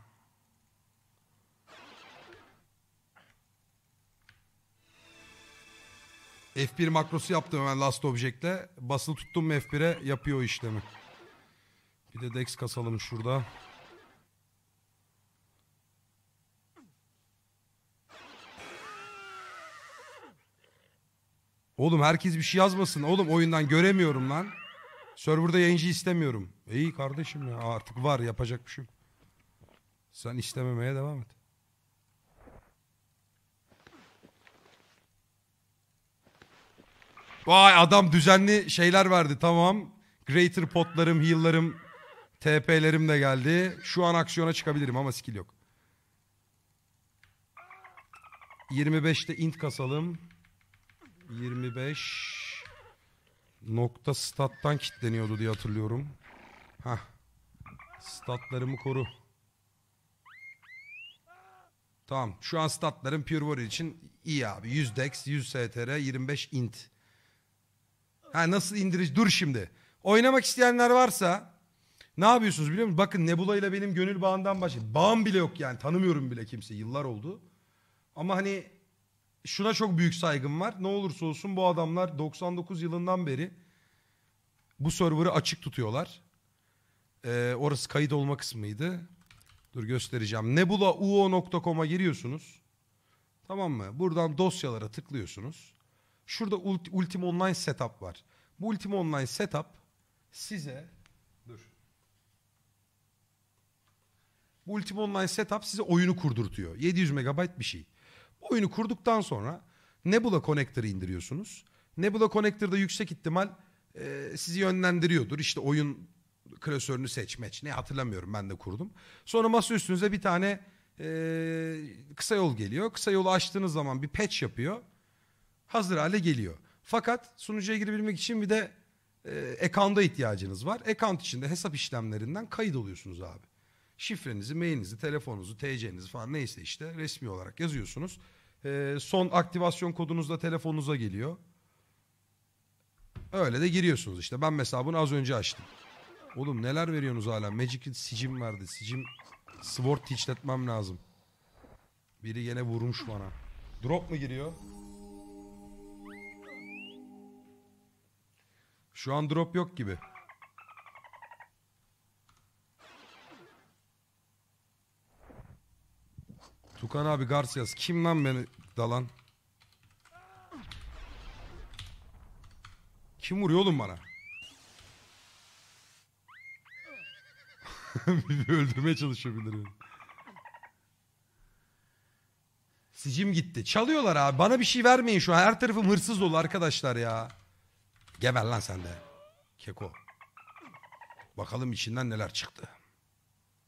F1 makrosu yaptım hemen Last Object'le. Basılı tuttum mu F1'e yapıyor o işlemi. Bir de Dex kasalım şurada. Oğlum herkes bir şey yazmasın. Oğlum oyundan göremiyorum lan. Serverda yayıncı istemiyorum. İyi kardeşim ya artık var yapacak bir şey yok. Sen istememeye devam et. Vay adam düzenli şeyler verdi tamam. Greater potlarım, heal'larım, TP'lerim de geldi. Şu an aksiyona çıkabilirim ama skill yok. 25'te int kasalım. 25 nokta stat'tan kilitleniyordu diye hatırlıyorum. Hah. Statlarımı koru. Tamam. Şu an statlarım Pure Warrior için iyi abi. 100 dex, 100 str, 25 int. Ha nasıl indirici? Dur şimdi. Oynamak isteyenler varsa ne yapıyorsunuz biliyor musunuz? Bakın Nebula ile benim gönül bağından başlayayım. Bağım bile yok yani tanımıyorum bile kimse yıllar oldu. Ama hani şuna çok büyük saygım var. Ne olursa olsun bu adamlar 99 yılından beri bu server'ı açık tutuyorlar. Ee, orası kayıt olma kısmıydı. Dur göstereceğim. nebulauo.com'a giriyorsunuz. Tamam mı? Buradan dosyalara tıklıyorsunuz. Şurada Ult- Ultima Online Setup var. Bu Ultima Online Setup size dur. Bu Ultima Online Setup size oyunu kurdurtuyor. 700 MB bir şey. Bu oyunu kurduktan sonra Nebula Connector'ı indiriyorsunuz. Nebula Connector'da yüksek ihtimal e, sizi yönlendiriyordur. İşte oyun klasörünü seç, meç. Ne hatırlamıyorum ben de kurdum. Sonra masa üstünüze bir tane e, kısa yol geliyor. Kısa yolu açtığınız zaman bir patch yapıyor. Hazır hale geliyor. Fakat sunucuya girebilmek için bir de e, account'a ihtiyacınız var. Account içinde hesap işlemlerinden kayıt oluyorsunuz abi. Şifrenizi, mailinizi, telefonunuzu, TC'nizi falan neyse işte resmi olarak yazıyorsunuz. E, son aktivasyon kodunuz da telefonunuza geliyor. Öyle de giriyorsunuz işte. Ben mesela bunu az önce açtım. Oğlum neler veriyorsunuz hala? Magic'in sicim verdi. Sicim Sword teachletmem lazım. Biri gene vurmuş bana. Drop mu giriyor? Şu an drop yok gibi. Tukan abi Garcias. Kim lan beni dalan? Kim vuruyor oğlum bana? Biri öldürmeye çalışıyor birileri. Sicim gitti. Çalıyorlar abi. Bana bir şey vermeyin şu an. Her tarafım hırsız dolu arkadaşlar ya. Geber lan sen de. Keko. Bakalım içinden neler çıktı.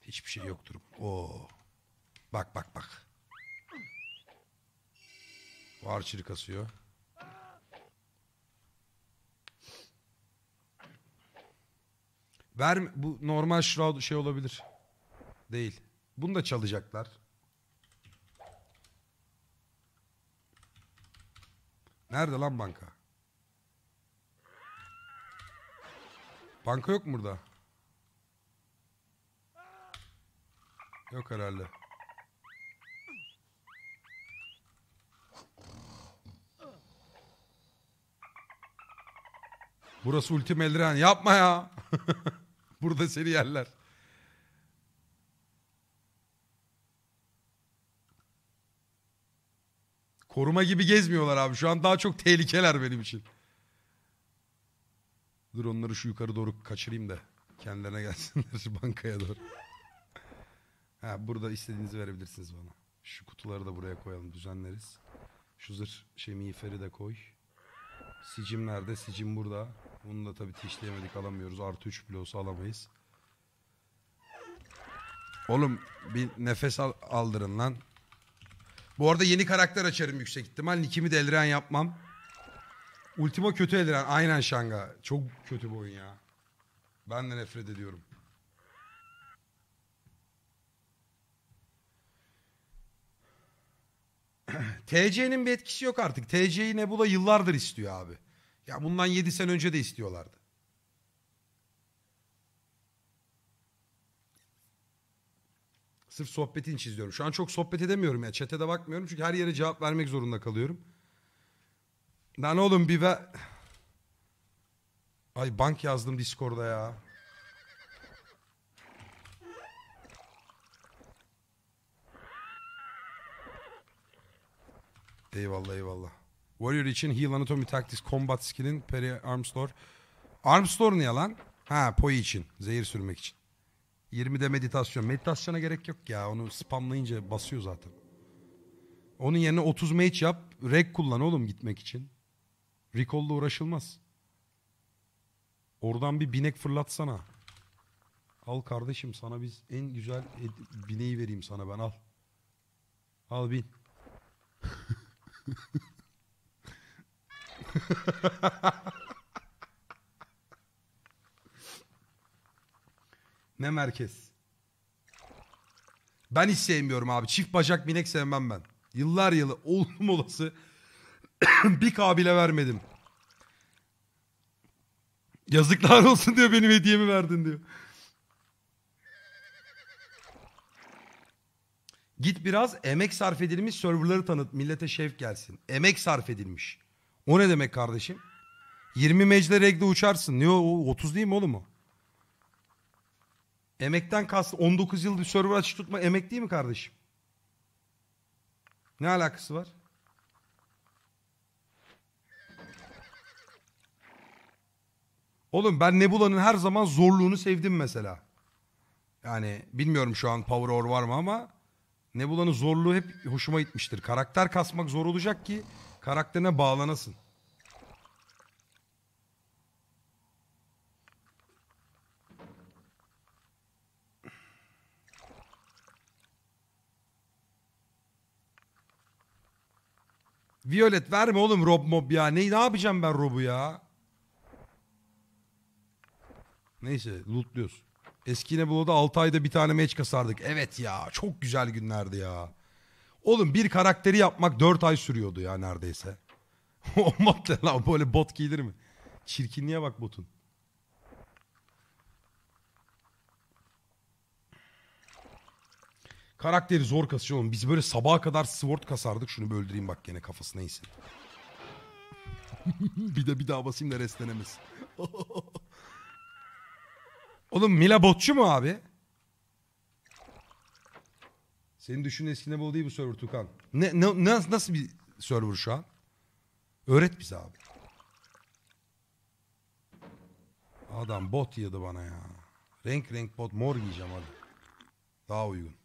Hiçbir şey yoktur. Oo. Bak bak bak. Var çiri kasıyor. Ver bu normal shroud şey olabilir. Değil. Bunu da çalacaklar. Nerede lan banka? Banka yok mu burada? Yok herhalde. Burası ultim eldiren. Yapma ya. Burada seni yerler. Koruma gibi gezmiyorlar abi. Şu an daha çok tehlikeler benim için. Dur onları şu yukarı doğru kaçırayım da kendilerine gelsinler bankaya doğru. Ha burada istediğinizi verebilirsiniz bana. Şu kutuları da buraya koyalım düzenleriz. Şu zırh şey miğferi de koy. Sicim nerede? Sicim burada. Bunu da tabii tişleyemedik alamıyoruz. Artı 3 bloğusu alamayız. Oğlum bir nefes al- aldırın lan. Bu arada yeni karakter açarım yüksek ihtimal. Nickimi de Eldiren yapmam. Ultima kötü Eldiren. Aynen Şanga. Çok kötü bu oyun ya. Ben de nefret ediyorum. TC'nin bir etkisi yok artık. TC'yi Nebula yıllardır istiyor abi. Ya bundan 7 sene önce de istiyorlardı. Sırf sohbetin için izliyorum. Şu an çok sohbet edemiyorum ya. Çete de bakmıyorum çünkü her yere cevap vermek zorunda kalıyorum. Lan oğlum bir ve... Ay bank yazdım Discord'da ya. Eyvallah eyvallah. Warrior için Heal Anatomy Tactics Combat Skill'in Peri Arm Store. Arm Store ne lan? Ha Poi için. Zehir sürmek için. 20'de meditasyon. Meditasyona gerek yok ya. Onu spamlayınca basıyor zaten. Onun yerine 30 mage yap. Reg kullan oğlum gitmek için. Recall'la uğraşılmaz. Oradan bir binek fırlatsana. Al kardeşim sana biz en güzel bineği vereyim sana ben al. Al bin. ne merkez? Ben hiç sevmiyorum abi. Çift bacak binek sevmem ben. Yıllar yılı oldum olası bir kabile vermedim. Yazıklar olsun diyor benim hediyemi verdin diyor. Git biraz emek sarf edilmiş serverları tanıt. Millete şevk gelsin. Emek sarf edilmiş. O ne demek kardeşim? 20 mecde regle uçarsın. Niye o 30 değil mi oğlum o? Emekten kastı 19 yıl bir server açık tutma emek değil mi kardeşim? Ne alakası var? Oğlum ben Nebula'nın her zaman zorluğunu sevdim mesela. Yani bilmiyorum şu an Power Hour var mı ama Nebula'nın zorluğu hep hoşuma gitmiştir. Karakter kasmak zor olacak ki karakterine bağlanasın. Violet verme oğlum Rob Mob ya. Ne, ne yapacağım ben Rob'u ya? Neyse lootluyoruz. Eski Nebula'da 6 ayda bir tane match kasardık. Evet ya çok güzel günlerdi ya. Oğlum bir karakteri yapmak 4 ay sürüyordu ya neredeyse. o mod ne lan böyle bot giyilir mi? Çirkinliğe bak botun. Karakteri zor kasıyor oğlum. Biz böyle sabaha kadar sword kasardık. Şunu böldüreyim bak gene kafasına insin. bir de bir daha basayım da restlenemesin. Oğlum Mila botçu mu abi? Senin düşün eskine bol değil bu server Tukan. Ne, ne, nasıl, nasıl bir server şu an? Öğret bize abi. Adam bot yedi bana ya. Renk renk bot mor giyeceğim hadi. Daha uygun.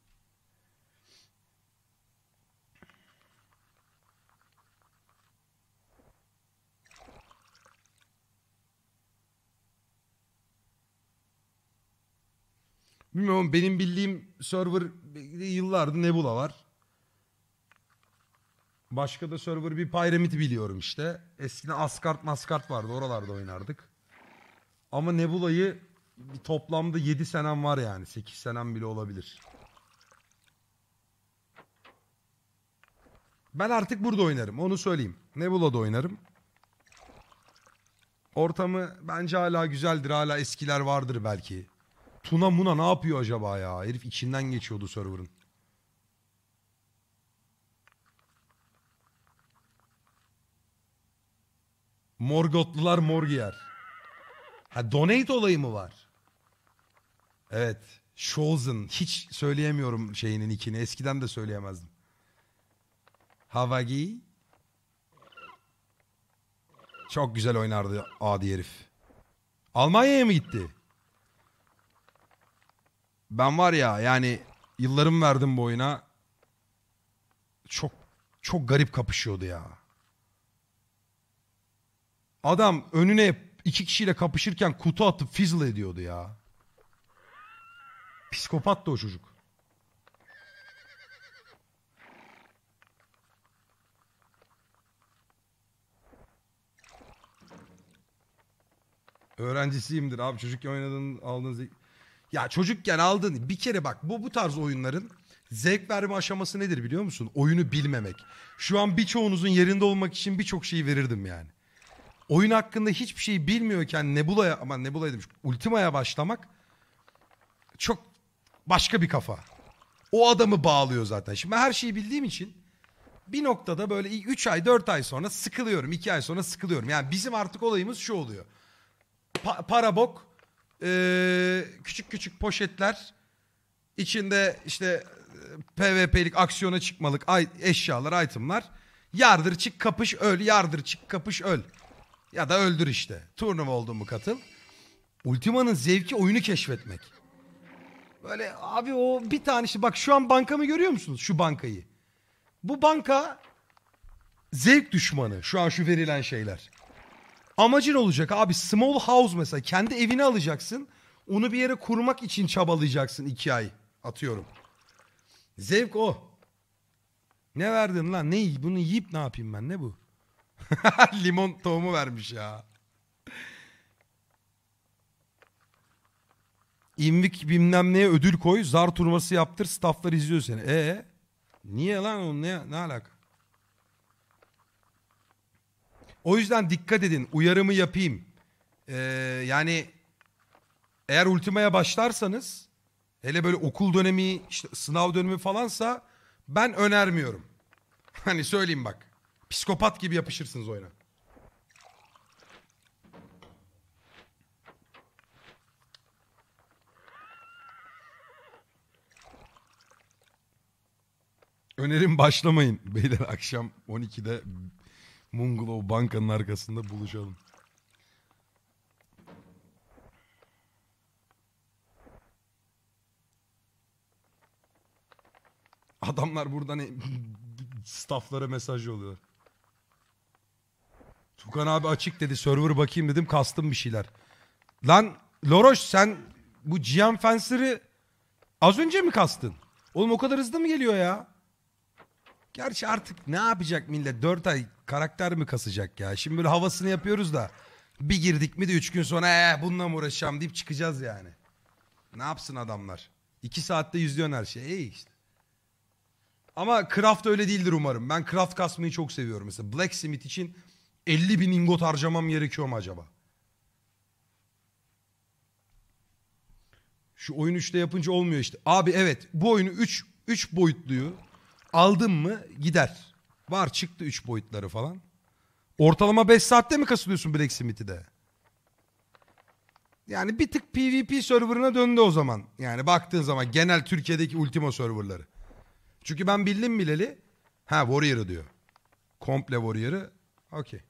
Bilmiyorum benim bildiğim server yıllardır Nebula var. Başka da server bir Pyramid biliyorum işte. Eskiden Asgard Maskart vardı oralarda oynardık. Ama Nebula'yı toplamda 7 senem var yani. 8 senem bile olabilir. Ben artık burada oynarım onu söyleyeyim. Nebula'da oynarım. Ortamı bence hala güzeldir. Hala eskiler vardır belki. Tuna Muna ne yapıyor acaba ya? Herif içinden geçiyordu server'ın. Morgotlular mor giyer. Ha donate olayı mı var? Evet. Scholzen. Hiç söyleyemiyorum şeyinin ikini. Eskiden de söyleyemezdim. Havagi. Çok güzel oynardı adi herif. Almanya'ya mı gitti? Ben var ya yani yıllarımı verdim bu oyuna. Çok çok garip kapışıyordu ya. Adam önüne iki kişiyle kapışırken kutu atıp fizzle ediyordu ya. Psikopat da o çocuk. Öğrencisiyimdir abi çocukken oynadığın aldığın ya çocukken aldığın bir kere bak bu bu tarz oyunların zevk verme aşaması nedir biliyor musun? Oyunu bilmemek. Şu an birçoğunuzun yerinde olmak için birçok şeyi verirdim yani. Oyun hakkında hiçbir şey bilmiyorken Nebula'ya ama Nebula'ya demiş Ultima'ya başlamak çok başka bir kafa. O adamı bağlıyor zaten. Şimdi her şeyi bildiğim için bir noktada böyle 3 ay 4 ay sonra sıkılıyorum. 2 ay sonra sıkılıyorum. Yani bizim artık olayımız şu oluyor. Pa- para bok e, küçük küçük poşetler içinde işte PvP'lik aksiyona çıkmalık eşyalar, itemlar. Yardır çık kapış öl, yardır çık kapış öl. Ya da öldür işte. Turnuva oldun mu katıl. Ultima'nın zevki oyunu keşfetmek. Böyle abi o bir tane işte bak şu an bankamı görüyor musunuz? Şu bankayı. Bu banka zevk düşmanı. Şu an şu verilen şeyler. Amacın olacak abi small house mesela kendi evini alacaksın. Onu bir yere kurmak için çabalayacaksın iki ay atıyorum. Zevk o. Ne verdin lan ne bunu yiyip ne yapayım ben ne bu? Limon tohumu vermiş ya. İmvik bilmem neye ödül koy zar turnuvası yaptır stafflar izliyor seni. E niye lan o ne, ne alaka? O yüzden dikkat edin. Uyarımı yapayım. Ee, yani eğer Ultima'ya başlarsanız hele böyle okul dönemi işte sınav dönemi falansa ben önermiyorum. Hani söyleyeyim bak. Psikopat gibi yapışırsınız oyuna. Önerim başlamayın. Beyler akşam 12'de Munglow bankanın arkasında buluşalım. Adamlar buradan e- stafflara mesaj yolluyor. Tukan abi açık dedi. Server bakayım dedim. Kastım bir şeyler. Lan Loroş sen bu GM Fencer'ı az önce mi kastın? Oğlum o kadar hızlı mı geliyor ya? Gerçi artık ne yapacak millet? 4 ay karakter mi kasacak ya? Şimdi böyle havasını yapıyoruz da bir girdik mi de 3 gün sonra ee, bununla mı uğraşacağım deyip çıkacağız yani. Ne yapsın adamlar? 2 saatte yüzlüyorsun her şey. İyi işte. Ama craft öyle değildir umarım. Ben craft kasmayı çok seviyorum. Mesela Blacksmith için 50 bin ingot harcamam gerekiyor mu acaba? Şu oyun 3'te yapınca olmuyor işte. Abi evet bu oyunu 3 3 boyutluyu aldım mı gider. Var çıktı 3 boyutları falan. Ortalama 5 saatte mi kasılıyorsun Blacksmith'i de? Yani bir tık PvP serverına döndü o zaman. Yani baktığın zaman genel Türkiye'deki Ultima serverları. Çünkü ben bildim bileli. Ha Warrior'ı diyor. Komple Warrior'ı. Okey.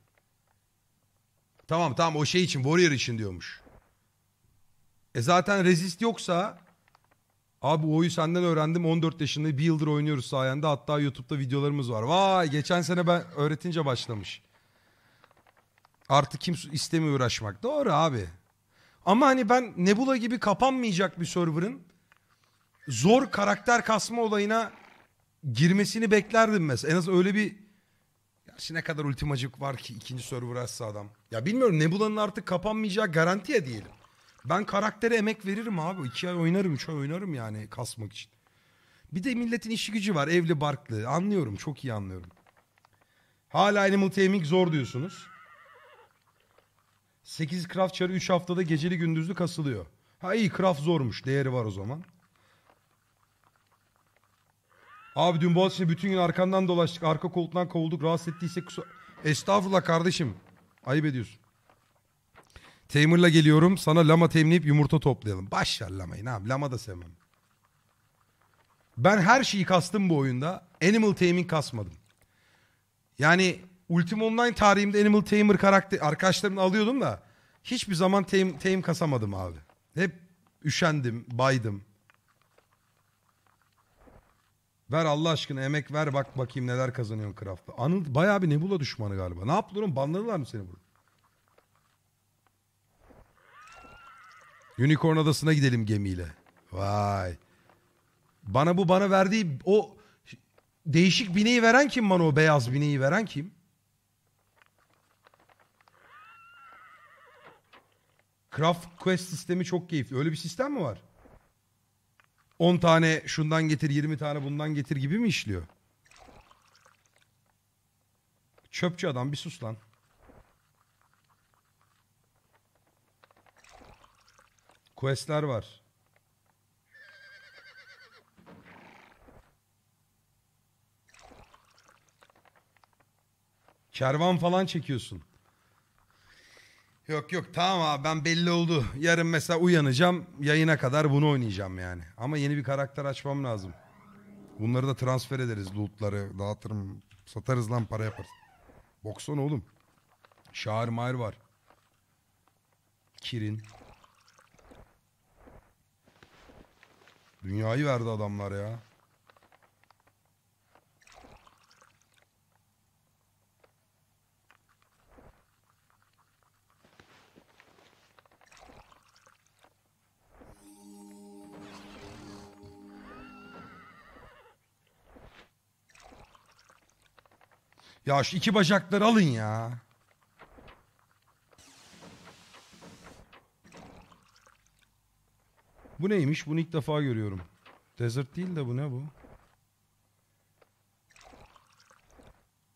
Tamam tamam o şey için Warrior için diyormuş. E zaten resist yoksa abi oyu senden öğrendim 14 yaşında bir yıldır oynuyoruz sayende hatta YouTube'da videolarımız var. Vay geçen sene ben öğretince başlamış. Artık kim istemiyor uğraşmak. Doğru abi. Ama hani ben Nebula gibi kapanmayacak bir server'ın zor karakter kasma olayına girmesini beklerdim mesela. En az öyle bir Gerçi ne kadar ultimacık var ki ikinci server açsa adam. Ya bilmiyorum Nebula'nın artık kapanmayacağı garanti ya diyelim. Ben karaktere emek veririm abi. İki ay oynarım, üç ay oynarım yani kasmak için. Bir de milletin işi gücü var. Evli barklı. Anlıyorum. Çok iyi anlıyorum. Hala Animal Taming zor diyorsunuz. 8 craft çarı 3 haftada geceli gündüzlü kasılıyor. Ha iyi craft zormuş. Değeri var o zaman. Abi dün Boğaziçi'nde bütün gün arkandan dolaştık. Arka koltuktan kovulduk. Rahatsız ettiysek kusura... Estağfurullah kardeşim. Ayıp ediyorsun. Tamer'la geliyorum. Sana lama temleyip yumurta toplayalım. Baş lamayı. Ne yapayım? Lama da sevmem. Ben her şeyi kastım bu oyunda. Animal Taming kasmadım. Yani Ultima Online tarihimde Animal Tamer karakter arkadaşlarımla alıyordum da hiçbir zaman tame, tame kasamadım abi. Hep üşendim, baydım. Ver Allah aşkına emek ver bak bakayım neler kazanıyorsun craft'ta. Anıl bayağı bir Nebula düşmanı galiba. Ne yaptılar oğlum? Banladılar mı seni burada? Unicorn adasına gidelim gemiyle. Vay. Bana bu bana verdiği o değişik bineği veren kim bana o beyaz bineği veren kim? Craft Quest sistemi çok keyifli. Öyle bir sistem mi var? 10 tane şundan getir 20 tane bundan getir gibi mi işliyor? Çöpçü adam bir sus lan. Questler var. Kervan falan çekiyorsun. Yok yok tamam abi ben belli oldu. Yarın mesela uyanacağım yayına kadar bunu oynayacağım yani. Ama yeni bir karakter açmam lazım. Bunları da transfer ederiz lootları dağıtırım satarız lan para yaparız. Boksana oğlum. Şahır Mahir var. Kirin. Dünyayı verdi adamlar ya. Ya şu iki bacakları alın ya. Bu neymiş? Bunu ilk defa görüyorum. Desert değil de bu ne bu?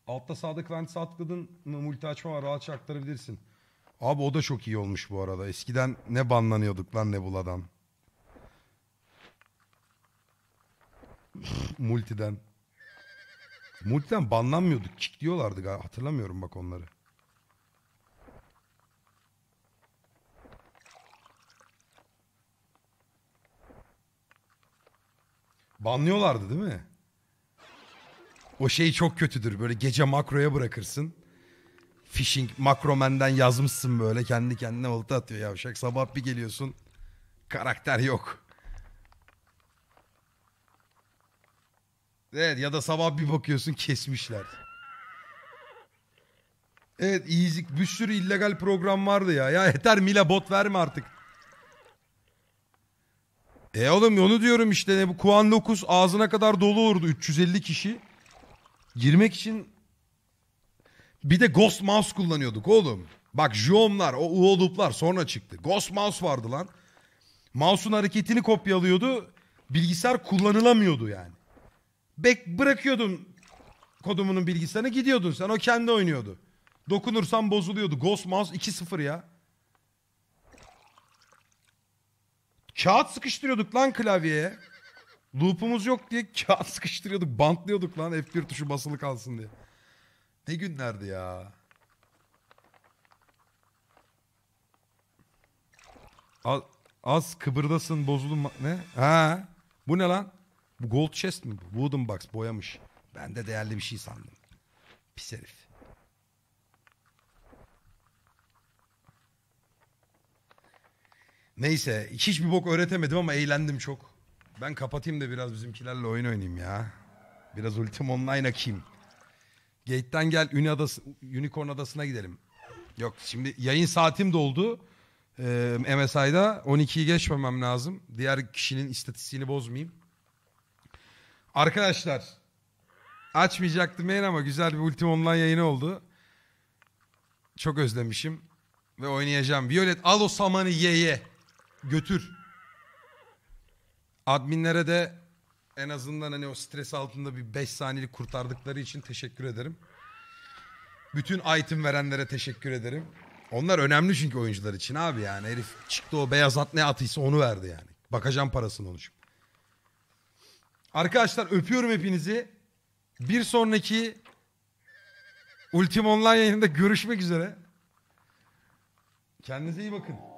Altta sağda Quentis'e atladın mı multi açma var rahatça aktarabilirsin. Abi o da çok iyi olmuş bu arada. Eskiden ne banlanıyorduk lan Nebula'dan. Multiden. Multiden banlanmıyorduk. Kickliyorlardı galiba. Hatırlamıyorum bak onları. Banlıyorlardı değil mi? O şey çok kötüdür. Böyle gece makroya bırakırsın. Phishing makromenden yazmışsın böyle. Kendi kendine olta atıyor yavşak. Sabah bir geliyorsun. Karakter yok. Evet ya da sabah bir bakıyorsun kesmişler. Evet easy bir sürü illegal program vardı ya. Ya yeter Mila bot verme artık. E oğlum onu diyorum işte ne bu Kuan Locus ağzına kadar dolu olurdu 350 kişi. Girmek için bir de Ghost Mouse kullanıyorduk oğlum. Bak Joom'lar, o UO loop'lar sonra çıktı. Ghost Mouse vardı lan. Mouse'un hareketini kopyalıyordu. Bilgisayar kullanılamıyordu yani. Bek bırakıyordun kodumunun bilgisayarını gidiyordun sen. O kendi oynuyordu. Dokunursan bozuluyordu. Ghost Mouse 2.0 ya. Kağıt sıkıştırıyorduk lan klavyeye. Loop'umuz yok diye kağıt sıkıştırıyorduk. Bantlıyorduk lan F1 tuşu basılı kalsın diye. Ne günlerdi ya. Az, az kıbırdasın bozulun ne? Ha? Bu ne lan? Bu gold chest mi? Wooden box boyamış. Ben de değerli bir şey sandım. Pis herif. Neyse hiçbir bok öğretemedim ama eğlendim çok. Ben kapatayım da biraz bizimkilerle oyun oynayayım ya. Biraz Ultim Online akayım. Gate'den gel Uni Adası, Unicorn Adası'na gidelim. Yok şimdi yayın saatim doldu. Ee, MSI'da 12'yi geçmemem lazım. Diğer kişinin istatistiğini bozmayayım. Arkadaşlar açmayacaktım yayın ama güzel bir Ultim Online yayını oldu. Çok özlemişim. Ve oynayacağım. Violet al o samanı ye ye. Götür. Adminlere de en azından hani o stres altında bir 5 saniyelik kurtardıkları için teşekkür ederim. Bütün item verenlere teşekkür ederim. Onlar önemli çünkü oyuncular için abi yani. Herif çıktı o beyaz at ne atıysa onu verdi yani. Bakacağım parasını onu çünkü. Arkadaşlar öpüyorum hepinizi. Bir sonraki Ultim Online yayınında görüşmek üzere. Kendinize iyi bakın.